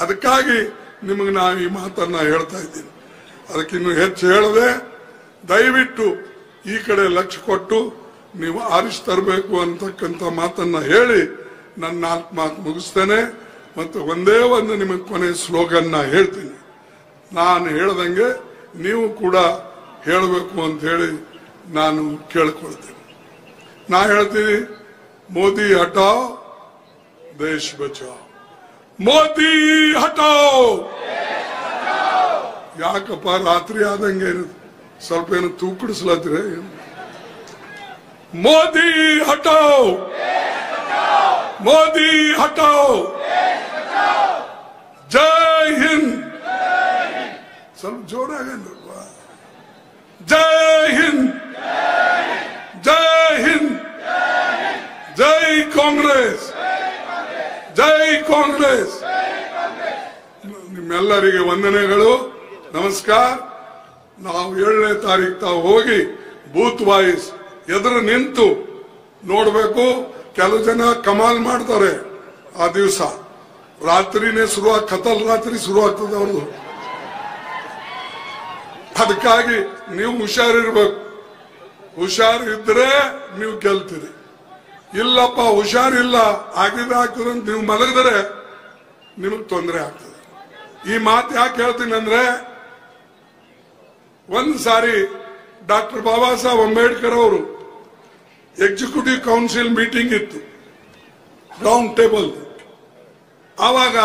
ಅದಕ್ಕಾಗಿ ನಿಮಗೆ ನಾನು ಈ ಮಾತನ್ನ ಹೇಳ್ತಾ ಇದ್ದೀನಿ. ಅದಕ್ಕಿನ್ನು ಹೆಚ್ಚು ಹೇಳದೆ, ದಯವಿಟ್ಟು ಈ ಕಡೆ ಲಕ್ಷ್ಯ ಕೊಟ್ಟು ನೀವು ಆರಿಸಿ ತರಬೇಕು ಅಂತಕ್ಕಂಥ ಮಾತನ್ನ ಹೇಳಿ ನನ್ನ ನಾಲ್ಕು ಮಾತು ಮುಗಿಸ್ತೇನೆ. ಮತ್ತು ಒಂದೇ ಒಂದು ನಿಮಗೆ ಕೊನೆ ಸ್ಲೋಗನ್ನ ಹೇಳ್ತೀನಿ. ನಾನು ಹೇಳ್ದಂಗೆ ನೀವು ಕೂಡ ಹೇಳಬೇಕು ಅಂತ ಹೇಳಿ ನಾನು ಕೇಳ್ಕೊಳ್ತೇನೆ. ನಾ ಹೇಳ್ತೀನಿ, ಮೋದಿ ಹಟಾವ್ ದೇಶ್ ಬಚಾವ್. ಮೋದಿ ಹಟಾವ್ ಯಾಕಪ್ಪ ರಾತ್ರಿ ಆದಂಗೆ ಸ್ವಲ್ಪ ಏನು ತೂಕಡಿಸ್ಲತ್ರಿ ಮೋದಿ ಹಟಾವ್ ಮೋದಿ ಹಟಾವ್ ಜೈ ಹಿಂದ್! ಸ್ವಲ್ಪ ಜೋರಾಗ ಜೈ ಹಿಂದ್! ಜೈ ಹಿಂದ್! ಜೈ ಕಾಂಗ್ರೆಸ್! ಜೈ ಕಾಂಗ್ರೆಸ್! ನಿಮ್ಮೆಲ್ಲರಿಗೆ ವಂದನೆಗಳು. ನಮಸ್ಕಾರ. ನಾವು ಏಳನೇ ತಾರೀಕು ತಾವು ಹೋಗಿ ಬೂತ್ ವಾಯ್ಸ್ ಎದುರು ನಿಂತು ನೋಡಬೇಕು. ಕೆಲವು ಜನ ಕಮಾಲ್ ಮಾಡ್ತಾರೆ ಆ ದಿವಸ. ರಾತ್ರಿನೇ ಶುರು ಕತಲ್ ರಾತ್ರಿ ಶುರು ಆಗ್ತದೆ ಅವ್ರದ್ದು ಅದಕ್ಕಾಗಿ ನೀವು ಹುಷಾರಿರ್ಬೇಕು. ಹುಷಾರಿದ್ರೆ ನೀವು ಗೆಲ್ತೀರಿ. ಇಲ್ಲಪ್ಪ, ಹುಷಾರಿಲ್ಲ ಆಗಿದ ಆಗ್ತದೆ ನೀವು ಮಲಗಿದ್ರೆ ನಿಮಗೆ ತೊಂದರೆ ಆಗ್ತದೆ. ಈ ಮಾತು ಯಾಕೆ ಹೇಳ್ತೀನಿ ಅಂದ್ರೆ ಒಂದ್ ಸಾರಿ ಡಾಕ್ಟರ್ ಬಾಬಾ ಸಾಹೇಬ್ ಅಂಬೇಡ್ಕರ್ ಅವರು ಎಕ್ಸಿಕ್ಯೂಟಿವ್ ಕೌನ್ಸಿಲ್ ಮೀಟಿಂಗ್ ಇತ್ತು ರೌಂಡ್ ಟೇಬಲ್ ಆವಾಗ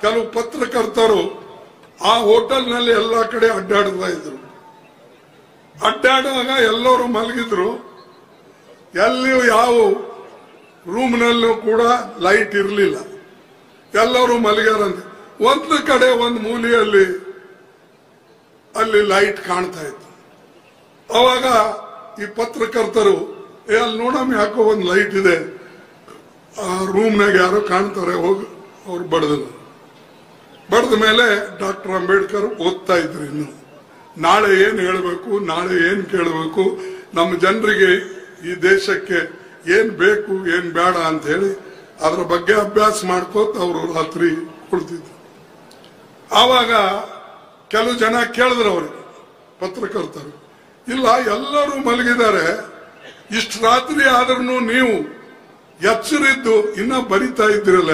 ಕೆಲವು ಪತ್ರಕರ್ತರು ಆ ಹೋಟೆಲ್ನಲ್ಲಿ ಎಲ್ಲ ಕಡೆ ಅಡ್ಡಾಡ್ತಾ ಇದ್ರು. ಅಡ್ಡಾಡುವಾಗ ಎಲ್ಲರೂ ಮಲಗಿದ್ರು. ಎಲ್ಲಿಯೂ ಯಾವ ರೂಮ್ನಲ್ಲೂ ಕೂಡ ಲೈಟ್ ಇರಲಿಲ್ಲ. ಎಲ್ಲರೂ ಮಲಗ್ಯಾರಂತೆ. ಒಂದು ಕಡೆ ಒಂದು ಮೂಲೆಯಲ್ಲಿ ಅಲ್ಲಿ ಲೈಟ್ ಕಾಣ್ತಾ ಇತ್ತು. ಅವಾಗ ಈ ಪತ್ರಕರ್ತರು, ಏ, ಅಲ್ಲಿ ನೋಡಮ್ಮ ಯಾಕೋ ಒಂದು ಲೈಟ್ ಇದೆ. ಆ ರೂಮ್ನಾಗ ಯಾರೋ ಕಾಣ್ತಾರೆ, ಹೋಗಿ. ಅವ್ರು ಬಡದ್ರು. ಬಡದ ಮೇಲೆ ಡಾಕ್ಟರ್ ಅಂಬೇಡ್ಕರ್ ಓದ್ತಾ ಇದ್ರು ಇನ್ನು. ನಾಳೆ ಏನ್ ಹೇಳಬೇಕು, ನಾಳೆ ಏನ್ ಕೇಳಬೇಕು, ನಮ್ಮ ಜನರಿಗೆ ಈ ದೇಶಕ್ಕೆ ಏನ್ ಬೇಕು, ಏನ್ ಬೇಡ ಅಂತ ಹೇಳಿ ಅದ್ರ ಬಗ್ಗೆ ಅಭ್ಯಾಸ ಮಾಡ್ಕೋತ ಅವರು ರಾತ್ರಿ ಕುಳಿತಿದ್ರು. ಆವಾಗ ಕೆಲವು ಜನ ಕೇಳಿದ್ರು ಅವ್ರಿಗೆ, ಪತ್ರಕರ್ತರು, ಇಲ್ಲ, ಎಲ್ಲರೂ ಮಲಗಿದ್ದಾರೆ. ಇಷ್ಟು ರಾತ್ರಿ ಆದ್ರೂ ನೀವು ಎಚ್ಚರಿದ್ದು ಇನ್ನ ಬರಿತಾ ಇದ್ರಲ್ಲ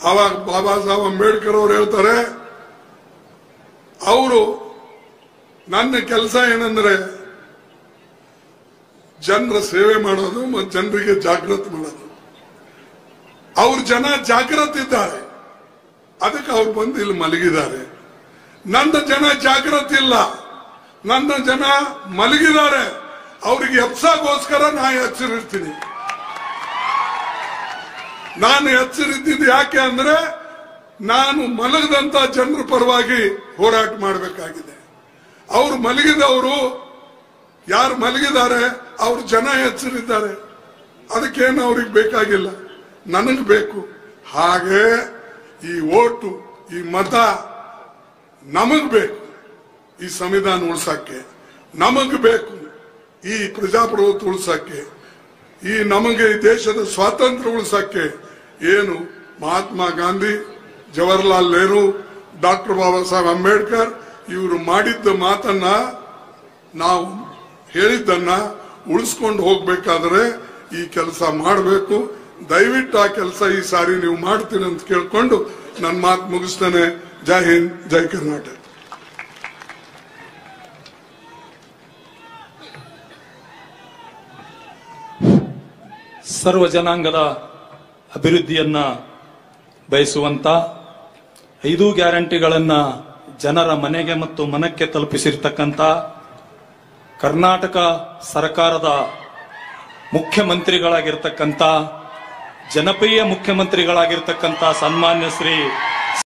ಆವಾಗ ಬಾಬಾ ಸಾಹೇಬ್ ಅಂಬೇಡ್ಕರ್ ಅವರು ಹೇಳ್ತಾರೆ, ಅವರು ನನ್ನ ಕೆಲಸ ಏನಂದ್ರೆ ಜನರ ಸೇವೆ ಮಾಡೋದು ಮತ್ತು ಜನರಿಗೆ ಜಾಗೃತಿ ಮಾಡೋದು. ಅವ್ರ ಜನ ಜಾಗೃತ ಇದ್ದಾರೆ. ಅದಕ್ಕೆ ಅವ್ರು ಬಂದು ಇಲ್ಲಿ ಮಲಗಿದ್ದಾರೆ. ನನ್ನ ಜನ ಜಾಗೃತಿ ಇಲ್ಲ. ನನ್ನ ಜನ ಮಲಗಿದ್ದಾರೆ. ಅವ್ರಿಗೆ ಎಪ್ಸಾಗೋಸ್ಕರ ನಾ ಎಚ್ಚರಿರ್ತೀನಿ. ನಾನು ಎಚ್ಚರಿದ್ದಿದ್ದು ಯಾಕೆ ಅಂದ್ರೆ ನಾನು ಮಲಗದಂತ ಜನರ ಪರವಾಗಿ ಹೋರಾಟ ಮಾಡಬೇಕಾಗಿದೆ. ಅವ್ರು ಮಲಗಿದವರು, ಯಾರು ಮಲಗಿದ್ದಾರೆ, ಅವ್ರ ಜನ ಎಚ್ಚರಿದ್ದಾರೆ. ಅದಕ್ಕೇನು ಅವ್ರಿಗೆ ಬೇಕಾಗಿಲ್ಲ. ನನಗೆ ಬೇಕು. ಹಾಗೆ ಈ ಓಟು, ಈ ಮತ ನಮಗ್ ಬೇಕು ಈ ಸಂವಿಧಾನ ಉಳಿಸಕ್ಕೆ. ನಮಗ್ ಬೇಕು ಈ ಪ್ರಜಾಪ್ರಭುತ್ವ ಉಳಿಸಕ್ಕೆ. ಈ ನಮಗೆ ಈ ದೇಶದ ಸ್ವಾತಂತ್ರ್ಯ ಉಳಿಸಕ್ಕೆ ಏನು ಮಹಾತ್ಮ ಗಾಂಧಿ, ಜವಾಹರ್ಲಾಲ್ ನೆಹರು, ಡಾಕ್ಟರ್ ಬಾಬಾ ಸಾಹೇಬ್ ಅಂಬೇಡ್ಕರ್ ಇವರು ಮಾಡಿದ್ದ ಮಾತನ್ನ ನಾವು ಹೇಳಿದ್ದನ್ನ ಉಳಿಸ್ಕೊಂಡು ಹೋಗ್ಬೇಕಾದ್ರೆ ಈ ಕೆಲಸ ಮಾಡಬೇಕು. ದಯವಿಟ್ಟು ಆ ಕೆಲಸ ಈ ಸಾರಿ ನೀವು ಮಾಡ್ತೀರಿ ಅಂತ ಕೇಳ್ಕೊಂಡು ನನ್ನ ಮಾತು ಮುಗಿಸ್ತೇನೆ. ಜೈ ಹಿಂದ್, ಜೈ ಕರ್ನಾಟಕ.
ಸರ್ವ ಜನಾಂಗದ ಅಭಿವೃದ್ಧಿಯನ್ನ ಬಯಸುವಂತ ಐದು ಗ್ಯಾರಂಟಿಗಳನ್ನ ಜನರ ಮನೆಗೆ ಮತ್ತು ಮನಕ್ಕೆ ತಲುಪಿಸಿರ್ತಕ್ಕಂಥ ಕರ್ನಾಟಕ ಸರ್ಕಾರದ ಮುಖ್ಯಮಂತ್ರಿಗಳಾಗಿರ್ತಕ್ಕಂಥ ಜನಪ್ರಿಯ ಮುಖ್ಯಮಂತ್ರಿಗಳಾಗಿರ್ತಕ್ಕಂಥ ಸನ್ಮಾನ್ಯ ಶ್ರೀ